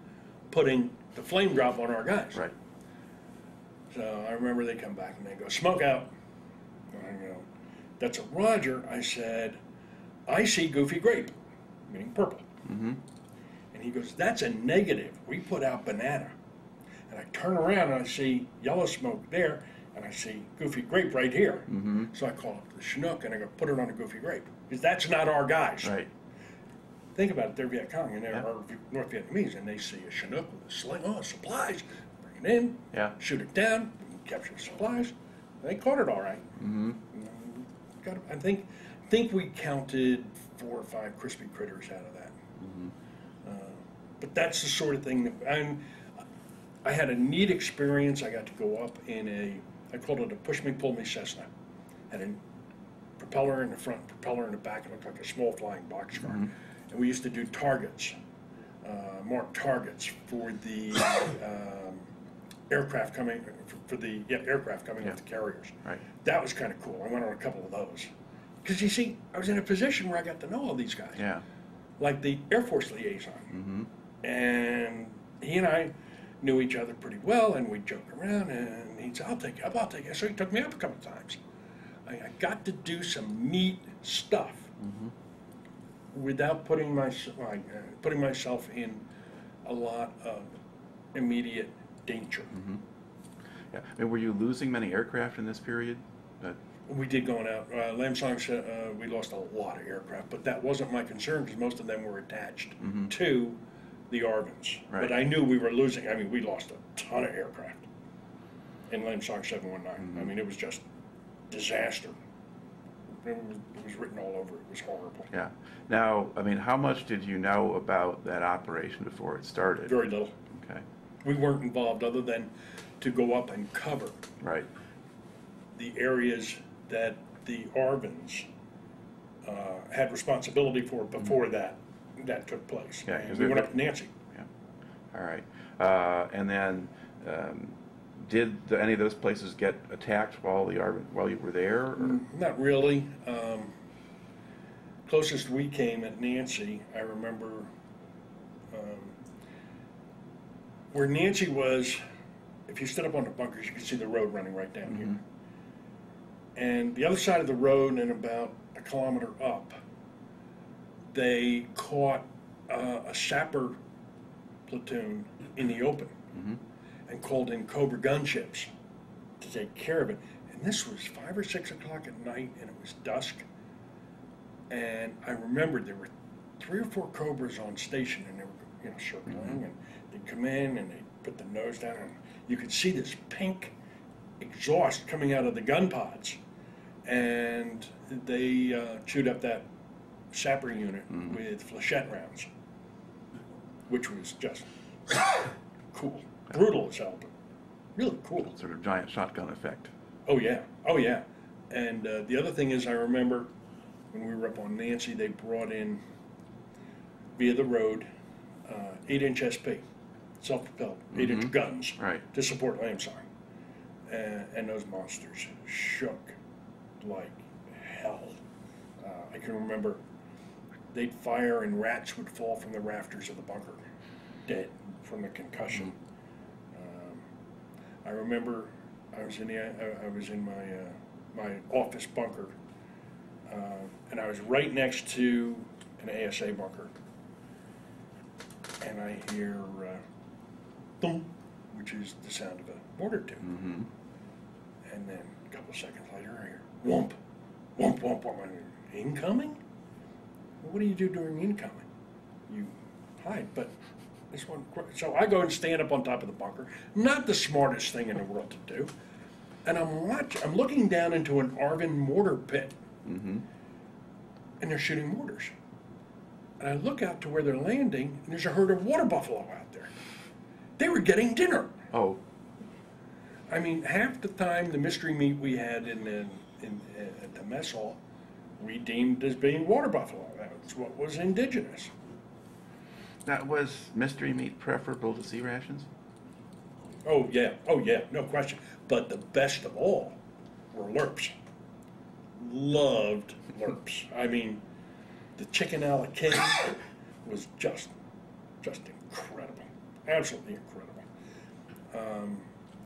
putting the flame drop on our guys. Right. So I remember they come back and they go, smoke out. And I go, that's a Roger. I said, I see Goofy Grape, meaning purple. Mm-hmm. And he goes, that's a negative. We put out banana. And I turn around and I see yellow smoke there, and I see Goofy Grape right here. Mm-hmm. So I call up the Chinook and I go, put it on a Goofy Grape. Because that's not our guys. Right. Think about it, they're Viet Cong and they're Yeah. North Vietnamese, and they see a Chinook with a sling, oh, supplies, bring it in, Yeah. shoot it down, capture the supplies. They caught it all right. Mm-hmm. Got, I think, think we counted four or five crispy critters out of that. Mm-hmm. Uh, but that's the sort of thing that I'm. I had a neat experience. I got to go up in a, I called it a push me pull me Cessna, had a propeller in the front, propeller in the back. It looked like a small flying boxcar, Mhm. and we used to do targets, uh, mark targets for the *coughs* um, aircraft coming for, for the yeah, aircraft coming Yeah. with the carriers. Right. That was kind of cool. I went on a couple of those. Because you see, I was in a position where I got to know all these guys, Yeah. like the Air Force liaison. Mm-hmm. And he and I knew each other pretty well, and we'd joke around, and he'd say, I'll take you up, I'll take you. So he took me up a couple times. I, I got to do some neat stuff without putting, my, uh, putting myself in a lot of immediate danger. Yeah. I mean, were you losing many aircraft in this period? That, We did going out. Uh, Lam Son said uh, we lost a lot of aircraft, but that wasn't my concern because most of them were attached Mhm. to the Arvins. Right. But I knew we were losing. I mean, we lost a ton of aircraft in Lam Son 719. I Mhm. mean, it was just disaster. It was, it was written all over. It was horrible. yeah. Now, I mean, how much did you know about that operation before it started? Very little. Okay. We weren't involved other than to go up and cover Right. the areas that the Arvins uh, had responsibility for before that, that took place. Mm-hmm. Yeah, we went up to Nancy. Yeah. All right. Uh, and then, um, did the, any of those places get attacked while the while you were there? Or? Not really. Um, Closest we came at Nancy, I remember, um, where Nancy was, if you stood up on the bunkers, you could see the road running right down here. Mhm. And the other side of the road and about a kilometer up, they caught uh, a sapper platoon in the open Mhm. And called in Cobra gunships to take care of it. And this was five or six o'clock at night, and it was dusk. And I remembered there were three or four Cobras on station, and they were you know circling, Mhm. and they'd come in and they'd put the nose down, and you could see this pink exhaust coming out of the gun pods, and they uh, chewed up that sapper unit Mhm. with flechette rounds, which was just *coughs* cool, brutal but really cool. Sort of giant shotgun effect. Oh yeah, oh yeah. And uh, the other thing is, I remember when we were up on Nancy, they brought in via the road uh, eight-inch SP, self-propelled, eight-inch Mhm. guns Right. to support Lam Son, and, and those monsters shook like hell. Uh, I can remember they'd fire and rats would fall from the rafters of the bunker, dead from the concussion. Um, I remember I was in the I, I was in my uh, my office bunker, uh, and I was right next to an ASA bunker, and I hear uh, thump, which is the sound of a mortar tube. Mm-hmm. And then a couple seconds later, I hear whomp, whomp, whomp, whomp. I incoming? What do you do during incoming? You hide, but this one. So I go and stand up on top of the bunker. Not the smartest thing in the world to do. And I'm watching. I'm looking down into an Arvin mortar pit, Mm-hmm. and they're shooting mortars. And I look out to where they're landing, and there's a herd of water buffalo out there. They were getting dinner. Oh, I mean, half the time, the mystery meat we had in, in, in, at the mess hall, we deemed as being water buffalo. That's what was indigenous. Now, was mystery meat preferable to C rations? Oh, yeah, oh, yeah, no question. But the best of all were lerps. Loved lerps. *laughs* I mean, the chicken a la was just, just incredible. Absolutely incredible. Um,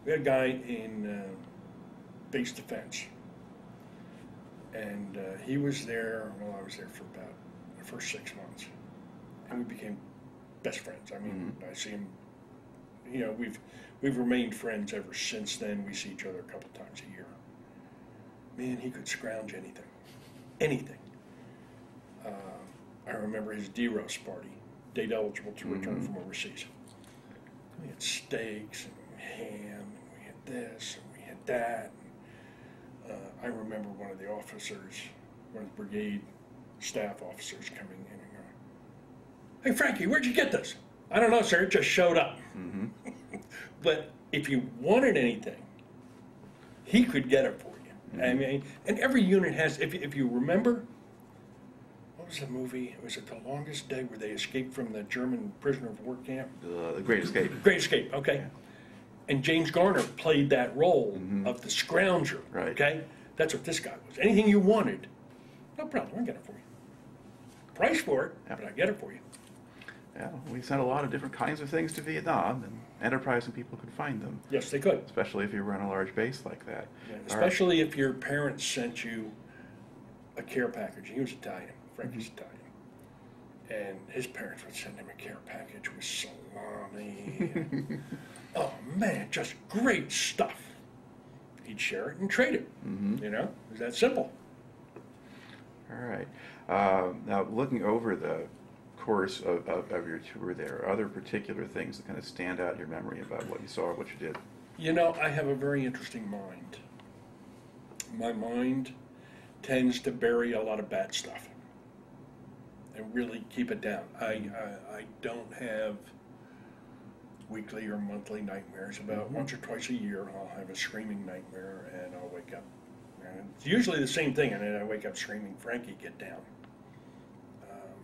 we had a guy in uh, base defense, and uh, he was there. Well, I was there for about the first six months, and we became best friends. I mean, I see him. You know, we've we've remained friends ever since then. We see each other a couple times a year. Man, he could scrounge anything, anything. Uh, I remember his DEROS party, date eligible to return from overseas. We had steaks and ham, and we had this, and we had that. Uh, I remember one of the officers, one of the brigade staff officers coming in and Hey, Frankie, where'd you get this? I don't know, sir, it just showed up. Mm-hmm. *laughs* but if you wanted anything, he could get it for you. I mm-hmm. mean, and every unit has, if, if you remember, what was the movie? Was it The Longest Day where they escaped from the German prisoner of war camp? The, the Great Escape. Great Escape, okay. And James Garner played that role mm-hmm. of the scrounger, Right. okay? That's what this guy was. Anything you wanted, no problem, I'll get it for you. Price for it, Yeah. but I get it for you. Yeah, we sent a lot of different kinds of things to Vietnam, and enterprising people could find them, Yes, they could. especially if you run a large base like that. Yeah. Especially if your parents sent you a care package. He was Italian, Frank Mm-hmm. Italian. And his parents would send him a care package with salami. and- *laughs* oh man, just great stuff. He'd share it and trade it. Mm-hmm. You know, it was that simple. All right. Um, now, looking over the course of, of, of your tour there, are other particular things that kind of stand out in your memory about what you saw, what you did? You know, I have a very interesting mind. My mind tends to bury a lot of bad stuff and really keep it down. I, mm-hmm. I, I don't have weekly or monthly nightmares. About mm-hmm. once or twice a year, I'll have a screaming nightmare and I'll wake up. And it's usually the same thing, and then I wake up screaming, Frankie, get down. Um,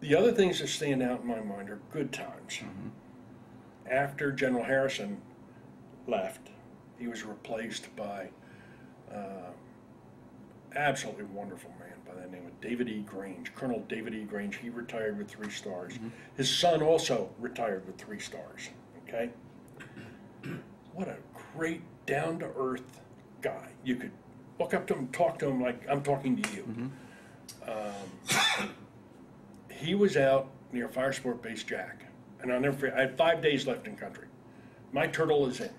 the other things that stand out in my mind are good times after General Harrison left, he was replaced by uh, absolutely wonderful man by the name of David E. Grange, Colonel David E. Grange. He retired with three stars. His son also retired with three stars. Okay, *clears throat* what a great down to earth guy. You could walk up to him, talk to him like I'm talking to you. Um, he was out near Fire Support Base Jack, and I'll never forget. I had five days left in country. My turtle is in.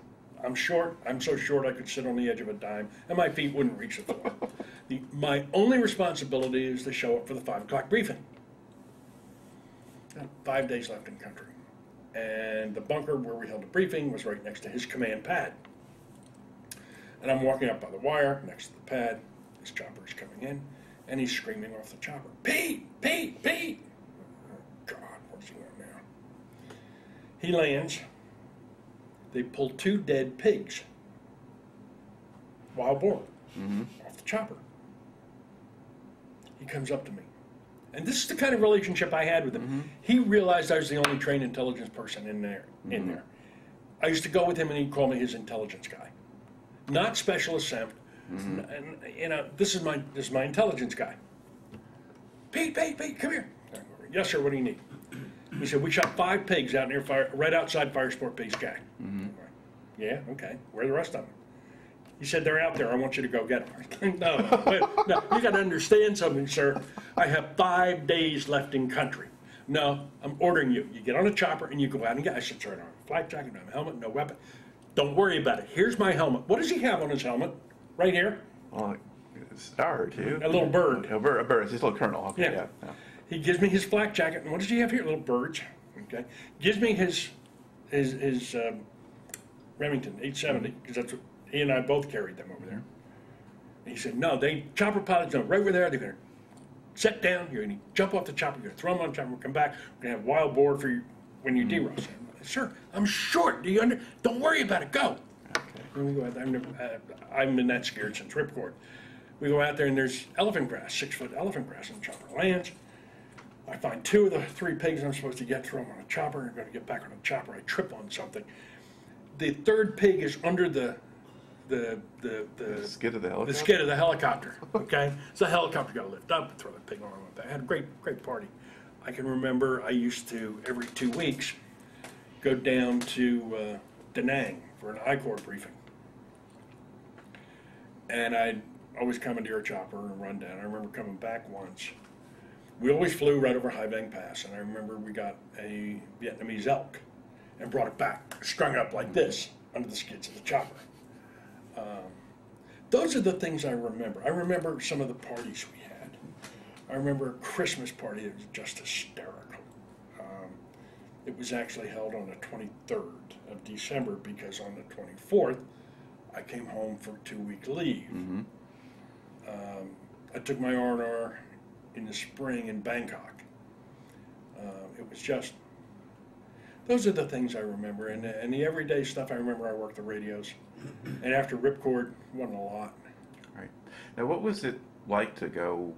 I'm short. I'm so short I could sit on the edge of a dime, and my feet wouldn't reach the floor. *laughs* the, my only responsibility is to show up for the five o'clock briefing. Five days left in country, and the bunker where we held the briefing was right next to his command pad. And I'm walking up by the wire next to the pad. His chopper is coming in, and he's screaming off the chopper, Pete, Pete, Pete. Oh, God, what's he want now? He lands. They pull two dead pigs, wild boar, mm-hmm. off the chopper. He comes up to me. And this is the kind of relationship I had with him. Mm-hmm. He realized I was the only trained intelligence person in there. In mm-hmm. there, I used to go with him, and he'd call me his intelligence guy, not special assembly. And you know, this is my this is my intelligence guy. Pete, Pete, Pete, come here. Yes, sir. What do you need? He said we shot five pigs out near fire, right outside Fire Support Base Jack. Mm-hmm. Yeah, okay. Where are the rest of them? He said they're out there. I want you to go get them. *laughs* no, wait, no. You got to understand something, sir. I have five days left in country. No, I'm ordering you. You get on a chopper and you go out and get. I said, sir, I don't have a flak jacket, no helmet, no weapon. Don't worry about it. Here's my helmet. What does he have on his helmet? Right here. Well, a star or two. A little bird. A bird, a bird. It's a little colonel. Okay, Yeah. yeah. yeah. He gives me his flak jacket, and what does he have here? Little birds. Okay. Gives me his his his um, Remington 870 because that's what he and I both carried them over there. And he said, "No, they chopper pilots know right over there. They're gonna set down. You're gonna jump off the chopper. You're gonna throw them on the chopper. Come back. We're gonna have wild boar for you when you DEROS." Sir, I'm short. Do you under? Don't worry about it. Go. Okay. And we go out there. I've, uh, I've been that scared since ripcord. We go out there and there's elephant grass, six foot elephant grass the chopper lands. I find two of the three pigs I'm supposed to get, throw them on a chopper. And I'm going to get back on a chopper. I trip on something. The third pig is under the the the the, The skid of the the helicopter? skid of the helicopter. Okay, *laughs* so the helicopter got to lift up and throw the pig on. I had a great great party. I can remember I used to every two weeks go down to uh, Da Nang for an I-Corps briefing, and I'd always commandeer a chopper and run down. I remember coming back once. We always flew right over Hai Van Pass, and I remember we got a Vietnamese elk and brought it back, strung up like this under the skids of the chopper. Um, those are the things I remember. I remember some of the parties we had. I remember a Christmas party that was just hysterical. Um, it was actually held on the 23rd of December because on the 24th, I came home for two week leave. Um, I took my R&R in the spring in Bangkok. Uh, it was just, those are the things I remember. And, the- and the everyday stuff, I remember I worked the radios. *clears throat* And after Ripcord, wasn't a lot. Right. Now, what was it like to go,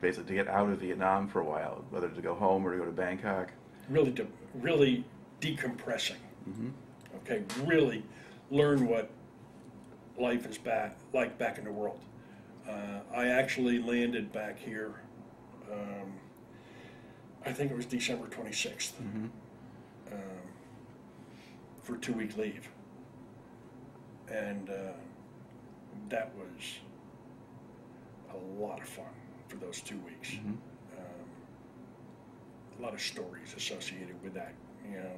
basically, to get out of Vietnam for a while, whether to go home or to go to Bangkok? Really, de- really decompressing. Okay, really learn what life is back like back in the world. Uh, I actually landed back here. Um, I think it was December 26th um, for two week leave, and uh, that was a lot of fun for those two weeks. Um, a lot of stories associated with that. You know,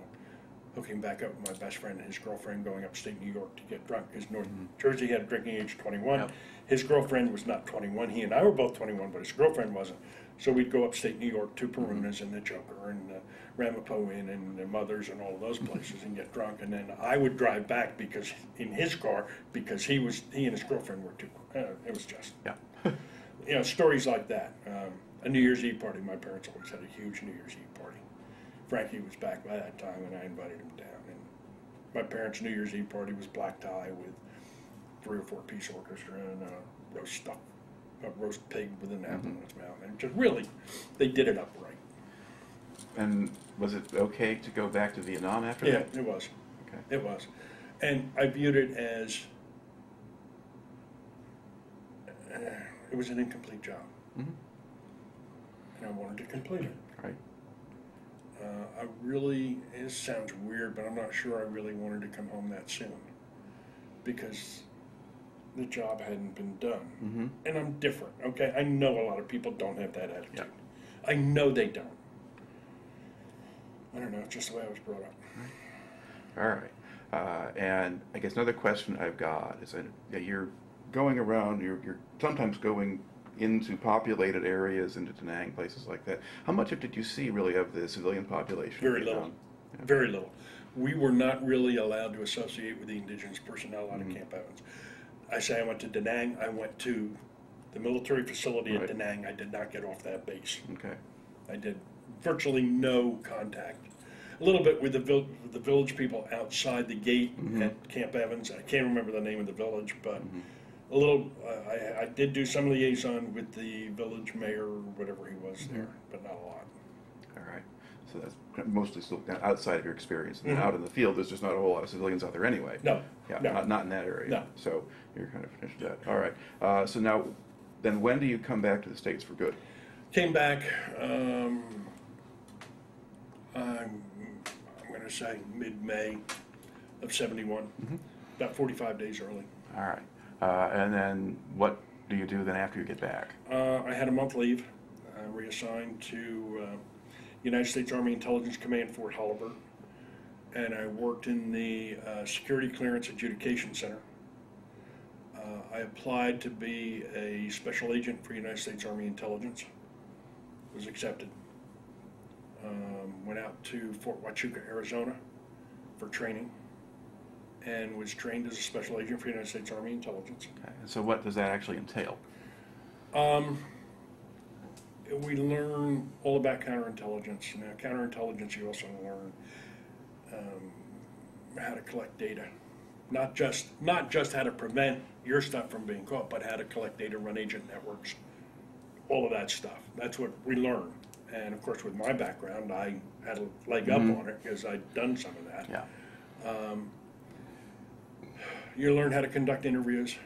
hooking back up with my best friend and his girlfriend going upstate New York to get drunk because North Jersey had a drinking age of 21. Yep. His girlfriend was not 21. He and I were both 21, but his girlfriend wasn't. So we'd go upstate New York to Perunas and the Joker and uh, Ramapo Inn and the Mothers and all those places and get drunk. And then I would drive back because in his car because he was he and his girlfriend were too. Uh, it was just Yeah. *laughs* you know, stories like that. Um, a New Year's Eve party. My parents always had a huge New Year's Eve party. Frankie was back by that time, and I invited him down. And my parents' New Year's Eve party was black tie with three or four piece orchestra and a roast stuff, a roast pig with an apple in its mouth, and just really, they did it up right. And was it okay to go back to Vietnam after Yeah, that? it was. Okay. It was, and I viewed it as uh, it was an incomplete job, Mhm. and I wanted to complete it. Right. Uh, I really, it sounds weird, but I'm not sure I really wanted to come home that soon because the job hadn't been done. Mm-hmm. And I'm different, okay? I know a lot of people don't have that attitude. I know they don't. I don't know, it's just the way I was brought up. All right. Uh, and I guess another question I've got is that you're going around, you're, you're sometimes going into populated areas, into Da Nang, places like that. How much of did you see really of the civilian population? Very little. Yeah. Very little. We were not really allowed to associate with the indigenous personnel out of Camp Evans. I say I went to Da Nang, I went to the military facility at Right. Da Nang. I did not get off that base. Okay. I did virtually no contact. A little bit with the vil- with the village people outside the gate mm-hmm. at Camp Evans. I can't remember the name of the village, but mm-hmm. a little. Uh, I, I did do some liaison with the village mayor or whatever he was mm-hmm. there, but not a lot. All right. So that's mostly still outside of your experience. And then out in the field, there's just not a whole lot of civilians out there anyway. No, Yeah, no. not, not in that area. No. So you're kind of finished that. All right. Uh, so now, then when do you come back to the States for good? Came back. Um, I'm, I'm going to say mid-May of '71, about 45 days early. All right. Uh, and then what do you do then after you get back? Uh, I had a month leave, uh, reassigned to uh, United States Army Intelligence Command, Fort Holabird, and I worked in the uh, Security Clearance Adjudication Center. Uh, I applied to be a special agent for United States Army Intelligence, was accepted. Um, went out to Fort Huachuca, Arizona for training, and was trained as a special agent for United States Army Intelligence. Okay. And so what does that actually entail? Um, we learn all about counterintelligence. Now, counterintelligence, you also learn um, how to collect data. Not just, not just how to prevent your stuff from being caught, but how to collect data, run agent networks, all of that stuff. That's what we learn. And of course, with my background, I had a leg up on it because I'd done some of that. Yeah. You learn how to conduct interviews,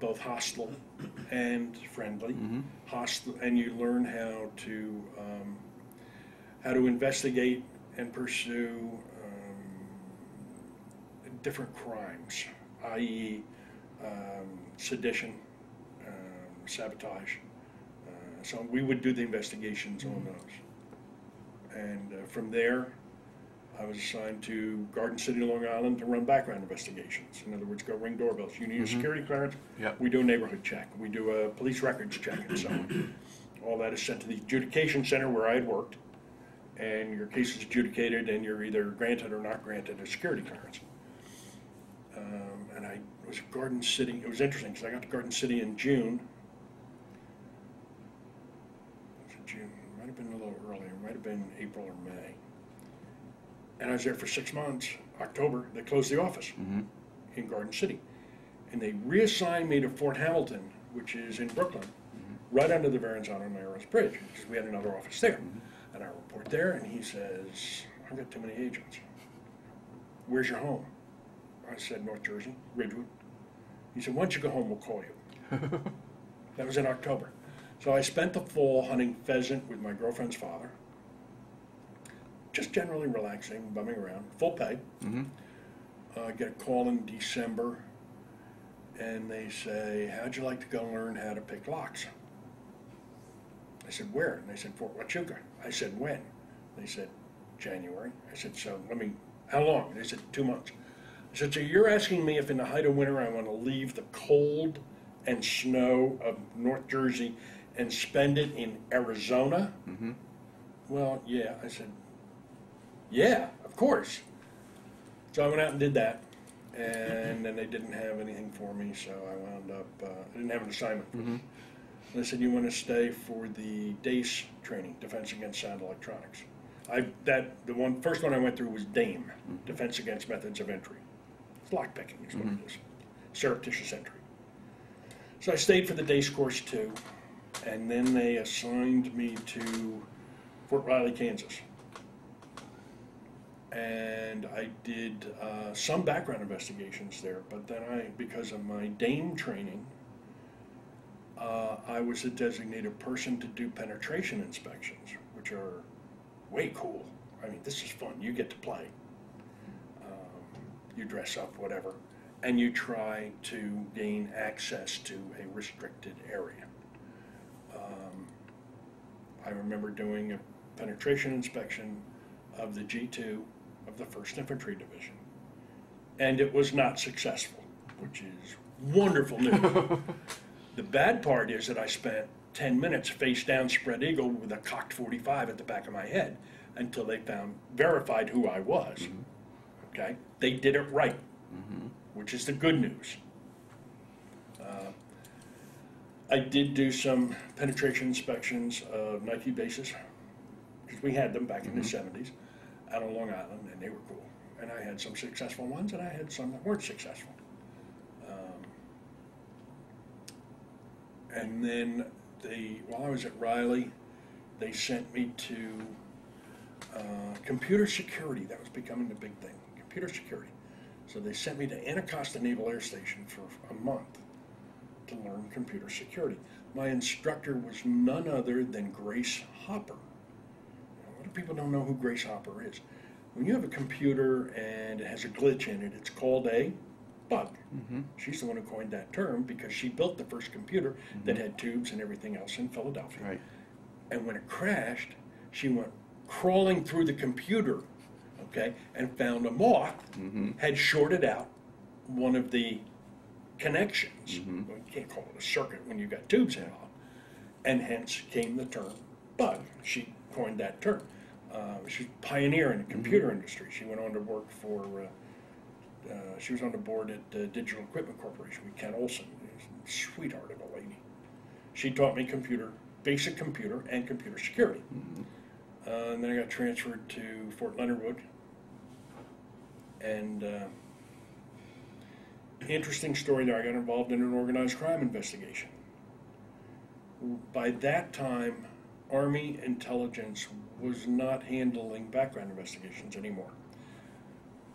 both hostile and friendly. Hostile, and you learn how to um, how to investigate and pursue um, different crimes, i.e., um, sedition, um, sabotage. Uh, so we would do the investigations on those, and uh, from there, I was assigned to Garden City, Long Island, to run background investigations. In other words, go ring doorbells. You need a security clearance. Yep. We do a neighborhood check. We do a police records check and so on. *clears throat* All that is sent to the adjudication center where I had worked, and your case is adjudicated, and you're either granted or not granted a security clearance. Um, and I was Garden City. It was interesting because I got to Garden City in June. Was it June? It might have been a little earlier. It might have been April or May. And I was there for six months. October, they closed the office mm-hmm. in Garden City. And they reassigned me to Fort Hamilton, which is in Brooklyn, mm-hmm. right under the Verrazano Narrows Bridge, because we had another office there. Mm-hmm. And I report there, and he says, I've got too many agents. Where's your home? I said, North Jersey, Ridgewood. He said, once you go home, we'll call you. *laughs* that was in October. So I spent the fall hunting pheasant with my girlfriend's father, just generally relaxing, bumming around, full pay. Uh, get a call in December, and they say, How'd you like to go learn how to pick locks? I said, Where? And they said, Fort Huachuca. I said, When? They said, January. I said, So let me, how long? They said, Two months. So you're asking me if in the height of winter I want to leave the cold and snow of North Jersey and spend it in Arizona? Mm-hmm. Well, yeah. I said, Yeah, of course. So I went out and did that, and then they didn't have anything for me, so I wound up, uh, I didn't have an assignment. for them. They said, you want to stay for the DACE training, Defense Against Sound Electronics. I, that, the one, first one I went through was DAME, mm-hmm. Defense Against Methods of Entry. It's lockpicking is what it is, surreptitious entry. So I stayed for the DACE course too, and then they assigned me to Fort Riley, Kansas and I did uh, some background investigations there. But then I, because of my DAME training, uh, I was a designated person to do penetration inspections, which are way cool. I mean, this is fun. You get to play. You dress up, whatever, and you try to gain access to a restricted area. Um, I remember doing a penetration inspection of the G2 of the 1st Infantry Division. And it was not successful, which is wonderful news. *laughs* the bad part is that I spent 10 minutes face down spread eagle with a cocked 45 at the back of my head until they found, verified who I was. Okay? They did it right, which is the good news. Uh, I did do some penetration inspections of Nike bases because we had them back in the 70s out on Long Island, and they were cool. And I had some successful ones, and I had some that weren't successful. Um, and then they, while I was at Riley, they sent me to uh, computer security. That was becoming the big thing, computer security. So they sent me to Anacostia Naval Air Station for a month to learn computer security. My instructor was none other than Grace Hopper. A lot of people don't know who Grace Hopper is. When you have a computer and it has a glitch in it, it's called a bug. Mm-hmm. She's the one who coined that term because she built the first computer that mm-hmm. had tubes and everything else in Philadelphia. Right. And when it crashed, she went crawling through the computer, okay, and found a moth had shorted out one of the connections. Well, you can't call it a circuit when you've got tubes in it. And hence came the term bug. She coined that term. Uh, she's a pioneer in the computer industry. She went on to work for, uh, uh, she was on the board at uh, Digital Equipment Corporation with Ken Olsen. Sweetheart of a lady. She taught me computer, basic computer and computer security. Uh, and then I got transferred to Fort Leonard Wood. And uh, interesting story there. I got involved in an organized crime investigation. By that time, Army intelligence was not handling background investigations anymore.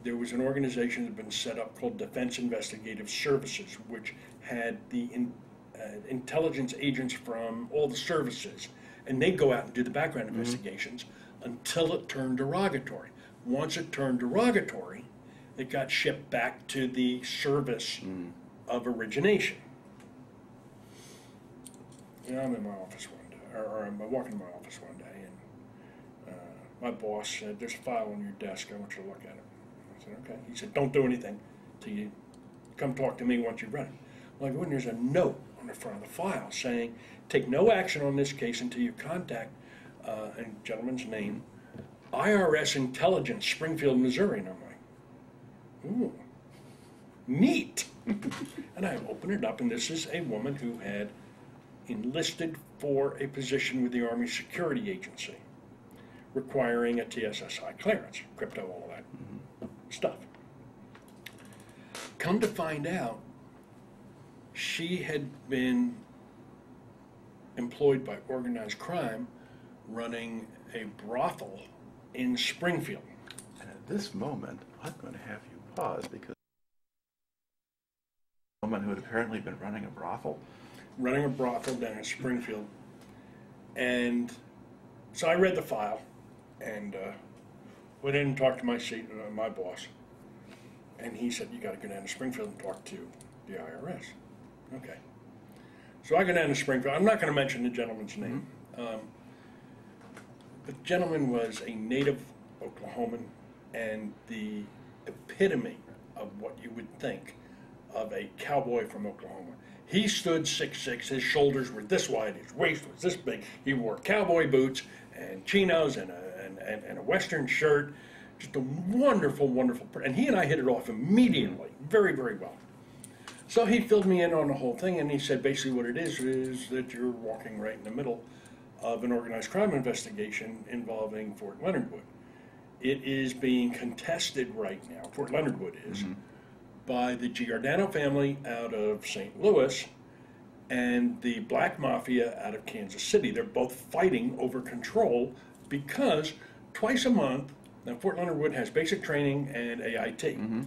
There was an organization that had been set up called Defense Investigative Services, which had the in, uh, intelligence agents from all the services, and they go out and do the background investigations until it turned derogatory. Once it turned derogatory, it got shipped back to the service of origination. You know, I'm in my office one day, or, or I'm walking in my office one day, and uh, my boss said, "There's a file on your desk. I want you to look at it." I said, "Okay." He said, "Don't do anything till you come talk to me once you've read it." Well, I go in, there's a note on the front of the file saying, "Take no action on this case until you contact," uh, and gentleman's name, IRS Intelligence, Springfield, Missouri. And I'm "Ooh, neat." *laughs* and I open it up, and this is a woman who had enlisted for a position with the Army Security Agency, requiring a TSSI clearance, crypto, all that mm-hmm. stuff. Come to find out, she had been employed by organized crime running a brothel in Springfield. And at this moment, I'm going to have you pause because a woman who had apparently been running a brothel. running a brothel down in Springfield. And so I read the file and uh, went in and talked to my seat, uh, my boss. And he said, You got to go down to Springfield and talk to the IRS. Okay. So I go down to Springfield. I'm not going to mention the gentleman's name. Um, the gentleman was a native Oklahoman and the epitome of what you would think of a cowboy from Oklahoma. He stood six six. His shoulders were this wide. His waist was this big. He wore cowboy boots and chinos and a, and, and, and a western shirt. Just a wonderful, wonderful. And he and I hit it off immediately, very, very well. So he filled me in on the whole thing, and he said basically what it is is that you're walking right in the middle of an organized crime investigation involving Fort Leonard Wood. It is being contested right now. Fort Leonard Wood is mm-hmm. by the Giordano family out of St. Louis and the Black Mafia out of Kansas City. They're both fighting over control because twice a month, now Fort Leonard Wood has basic training and AIT. Mm-hmm.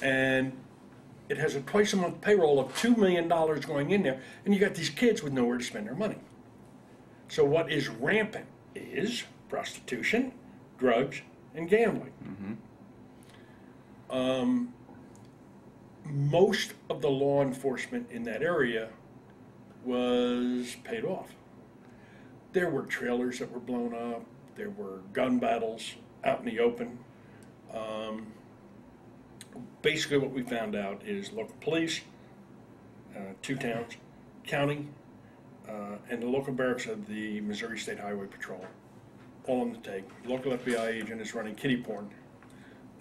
And it has a twice a month payroll of $2 million going in there, and you got these kids with nowhere to spend their money. So, what is rampant is prostitution, drugs, and gambling. Um, most of the law enforcement in that area was paid off. There were trailers that were blown up, there were gun battles out in the open. Um, basically, what we found out is local police, uh, two towns, county, uh, and the local barracks of the Missouri State Highway Patrol, all on the take. Local FBI agent is running kitty porn.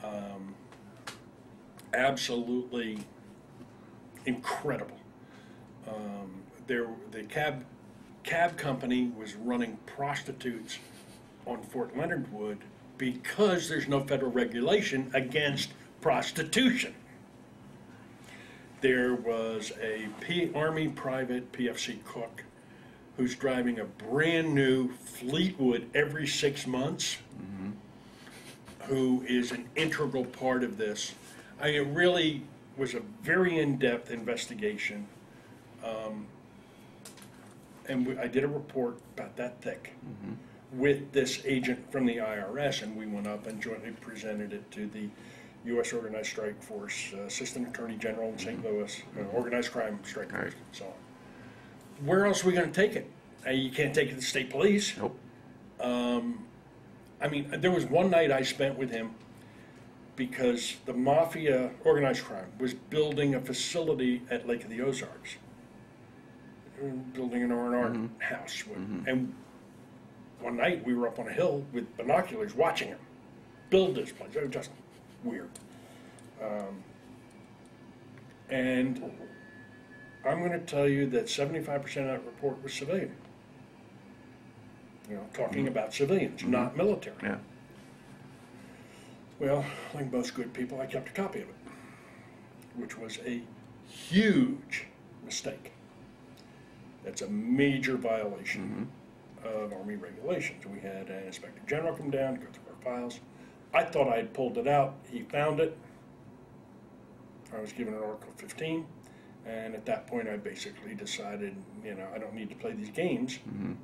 Um, absolutely incredible. Um, there, the cab cab company was running prostitutes on Fort Leonard Wood because there's no federal regulation against prostitution. There was a P, Army private PFC cook who's driving a brand new Fleetwood every six months, who is an integral part of this. I mean, it really was a very in-depth investigation. Um, and we, I did a report about that thick with this agent from the IRS, and we went up and jointly presented it to the U.S. Organized Strike Force uh, Assistant Attorney General in St. Louis, uh, Organized Crime Strike Force, Right. and so on. Where else are we going to take it? Uh, you can't take it to the state police. Nope. I mean, there was one night I spent with him because the mafia, organized crime, was building a facility at Lake of the Ozarks. Building an R and R house, with- and one night we were up on a hill with binoculars watching him build this place. It was just weird. Um, and I'm going to tell you that 75% of that report was civilian. You know, talking mm-hmm. about civilians, mm-hmm. not military. Yeah. Well, like most good people, I kept a copy of it, which was a huge mistake. That's a major violation mm-hmm. of Army regulations. We had an Inspector General come down, go through our files. I thought I had pulled it out. He found it. I was given an Article 15, and at that point, I basically decided, you know, I don't need to play these games.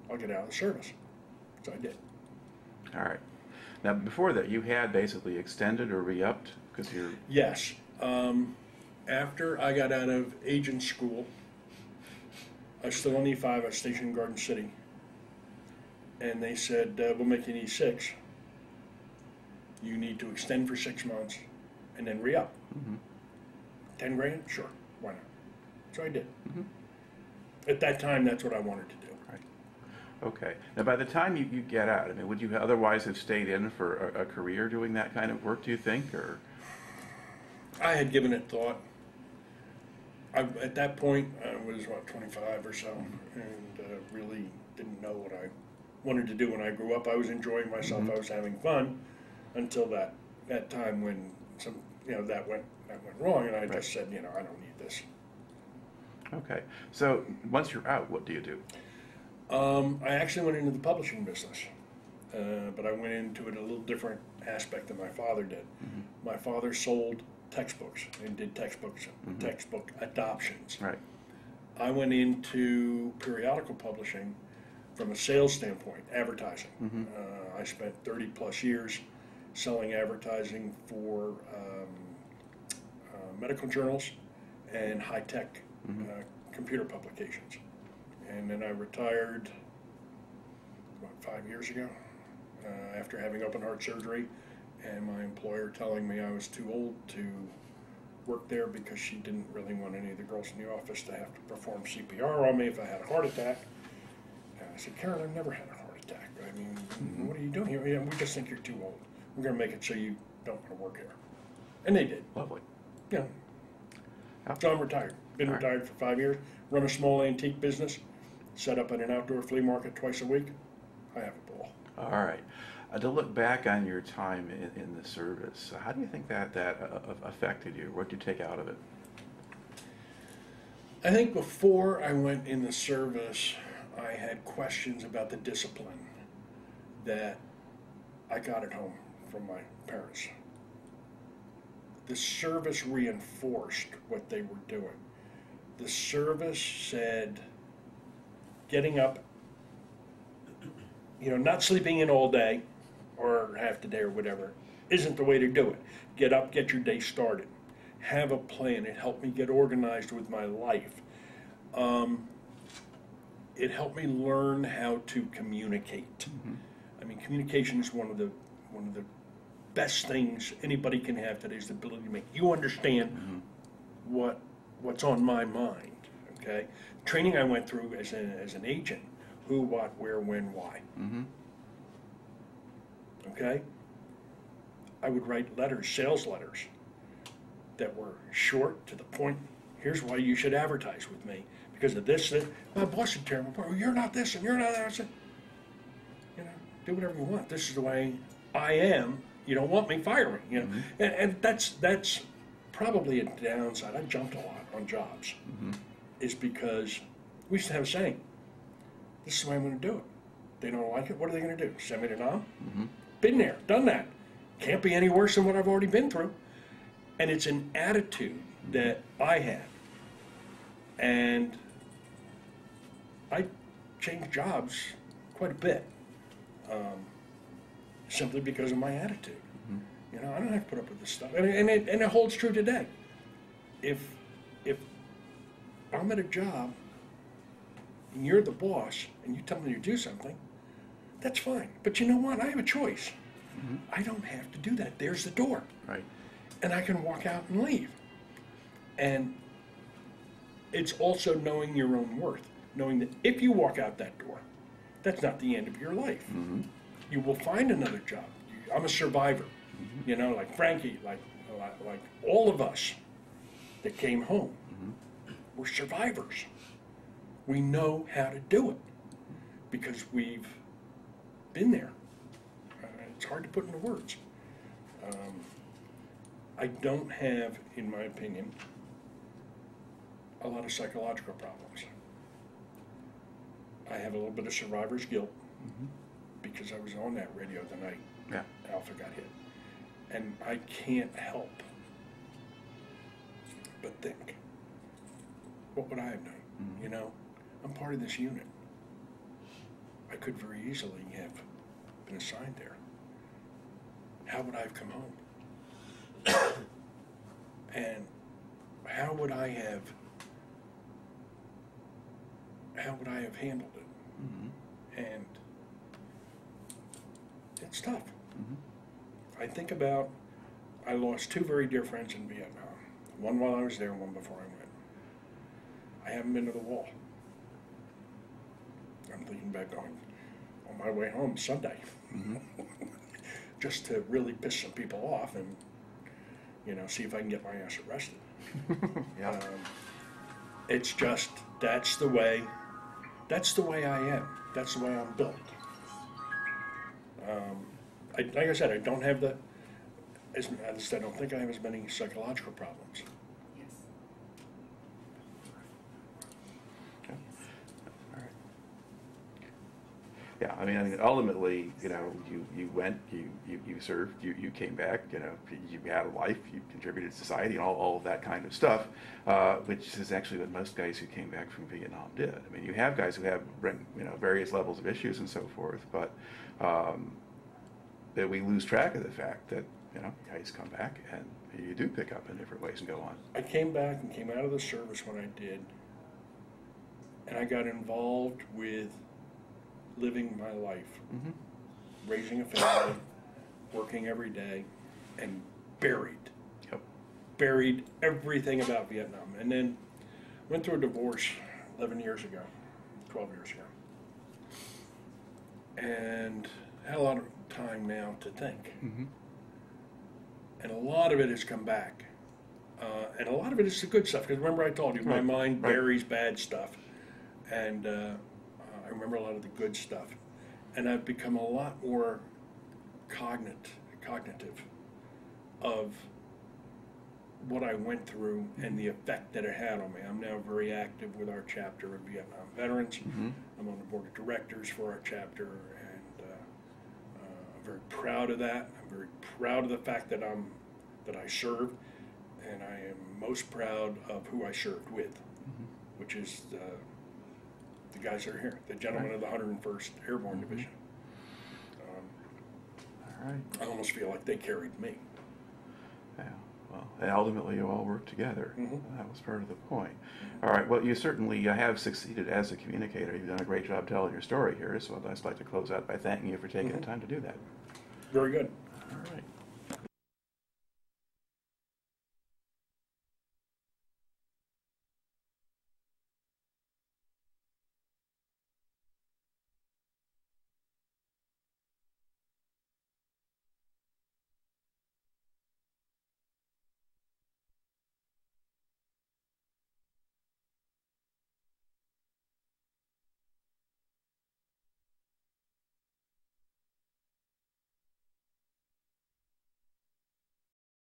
I'll get out of the service. So I did. All right. Now, before that, you had basically extended or re-upped because you're, Yes. Um, after I got out of agent school, I was still on E5. I was stationed in Garden City. And they said, uh, we'll make you an E6. You need to extend for six months and then re up. 10 grand? Sure. So I did. At that time, that's what I wanted to do. okay. Now, by the time you, you get out, I mean, would you otherwise have stayed in for a, a career doing that kind of work, do you think, or? I had given it thought. I, at that point, I was what 25 or so, mm-hmm. and uh, really didn't know what I wanted to do when I grew up. I was enjoying myself. Mm-hmm. I was having fun until that that time when some you know that went that went wrong, and I Right. just said, you know, I don't need this. Okay. So, once you're out, what do you do? Um, I actually went into the publishing business, uh, but I went into it a little different aspect than my father did. My father sold textbooks and did textbooks, textbook adoptions. Right. I went into periodical publishing from a sales standpoint, advertising. Uh, I spent 30 plus years selling advertising for um, uh, medical journals and high tech uh, computer publications. And then I retired, about five years ago, uh, after having open heart surgery, and my employer telling me I was too old to work there because she didn't really want any of the girls in the office to have to perform CPR on me if I had a heart attack. And I said, Karen, I've never had a heart attack. I mean, what are you doing here? Yeah, we just think you're too old. We're going to make it so you don't want to work here. And they did. Lovely. Yeah. So I'm retired. Been All right. retired for five years. Run a small antique business. Set up at an outdoor flea market twice a week. I have a ball. All right. Uh, to look back on your time in, in the service, how do you think that that uh, affected you? What did you take out of it? I think before I went in the service, I had questions about the discipline that I got at home from my parents. The service reinforced what they were doing. The service said getting up, you know, not sleeping in all day or half the day or whatever isn't the way to do it. Get up, get your day started have a plan. It helped me get organized with my life. Um, it helped me learn how to communicate. I mean, communication is one of the one of the best things anybody can have today is the ability to make you understand what what's on my mind. Okay, training I went through as an as an agent: who, what, where, when, why. Mm-hmm. Okay, I would write letters, sales letters, that were short to the point. Here's why you should advertise with me because of this. That my boss would tear me apart. You're not this and you're not that. I said, you know, do whatever you want. This is the way I am. You don't want me, firing. You know, and, and that's that's probably a downside. I jumped a lot on jobs, is because we used to have a saying. This is the way I'm going to do it. They don't like it. What are they going to do? Send me to Nam? Been there, done that. Can't be any worse than what I've already been through. And it's an attitude that I had. And I changed jobs quite a bit um, simply because of my attitude. You know, I don't have to put up with this stuff. And, and, it, and it holds true today. If, if I'm at a job and you're the boss and you tell me to do something, that's fine. But you know what? I have a choice. Mm-hmm. I don't have to do that. There's the door Right. and I can walk out and leave. And it's also knowing your own worth, knowing that if you walk out that door, that's not the end of your life. Mm-hmm. You will find another job. I'm a survivor, mm-hmm. you know, like Frankie, like, like like all of us that came home. We're survivors. We know how to do it because we've been there. Uh, It's hard to put into words. Um, I don't have, in my opinion, a lot of psychological problems. I have a little bit of survivor's guilt because I was on that radio the night Yeah. Alpha got hit. And I can't help but think, what would I have done? Mhm. You know, I'm part of this unit. I could very easily have been assigned there. How would I have come home? *coughs* and how would I have how would I have handled it? Mhm. And it's tough. Mhm. I think about, I lost two very dear friends in Vietnam. One while I was there, one before I went. I haven't been to the wall. I'm thinking about going on my way home Sunday, Mhm. *laughs* just to really piss some people off and, you know, see if I can get my ass arrested. *laughs* Yeah. Um, it's just that's the way that's the way I am. That's the way I'm built. Um, I, like I said, I don't have the as, at least I don't think I have as many psychological problems. Yes. Okay. All right. Yeah, I mean, I mean, ultimately, you know, you, you went, you, you, you served, you, you came back, you know, you had a life, you contributed to society, and all, all of that kind of stuff, uh, which is actually what most guys who came back from Vietnam did. I mean, you have guys who have, you know, various levels of issues and so forth, but um, that we lose track of the fact that, you know, guys come back and you do pick up in different ways and go on. I came back and came out of the service when I did, and I got involved with living my life, Mm-hmm. raising a family, working every day, and buried Yep. buried everything about Vietnam. And then went through a divorce 11 years ago, 12 years ago. And had a lot of time now to think. Mm-hmm. And a lot of it has come back. Uh, and a lot of it is the good stuff. Because remember, I told you, my mind right. buries bad stuff. And uh, I remember a lot of the good stuff. And I've become a lot more cognit, cognitive of what I went through and the effect that it had on me. I'm now very active with our chapter of Vietnam veterans. Mm-hmm. I'm on the board of directors for our chapter, and uh, uh, I'm very proud of that. I'm very proud of the fact that I'm that I served, and I am most proud of who I served with, which is the guys are here, the gentlemen of the 101st Airborne Division. Um, All right. I almost feel like they carried me. Yeah, well, and ultimately you all worked together. Mhm. That was part of the point. All right, well, you certainly uh, have succeeded as a communicator. You've done a great job telling your story here, so I'd just like to close out by thanking you for taking Mhm. the time to do that. Very good.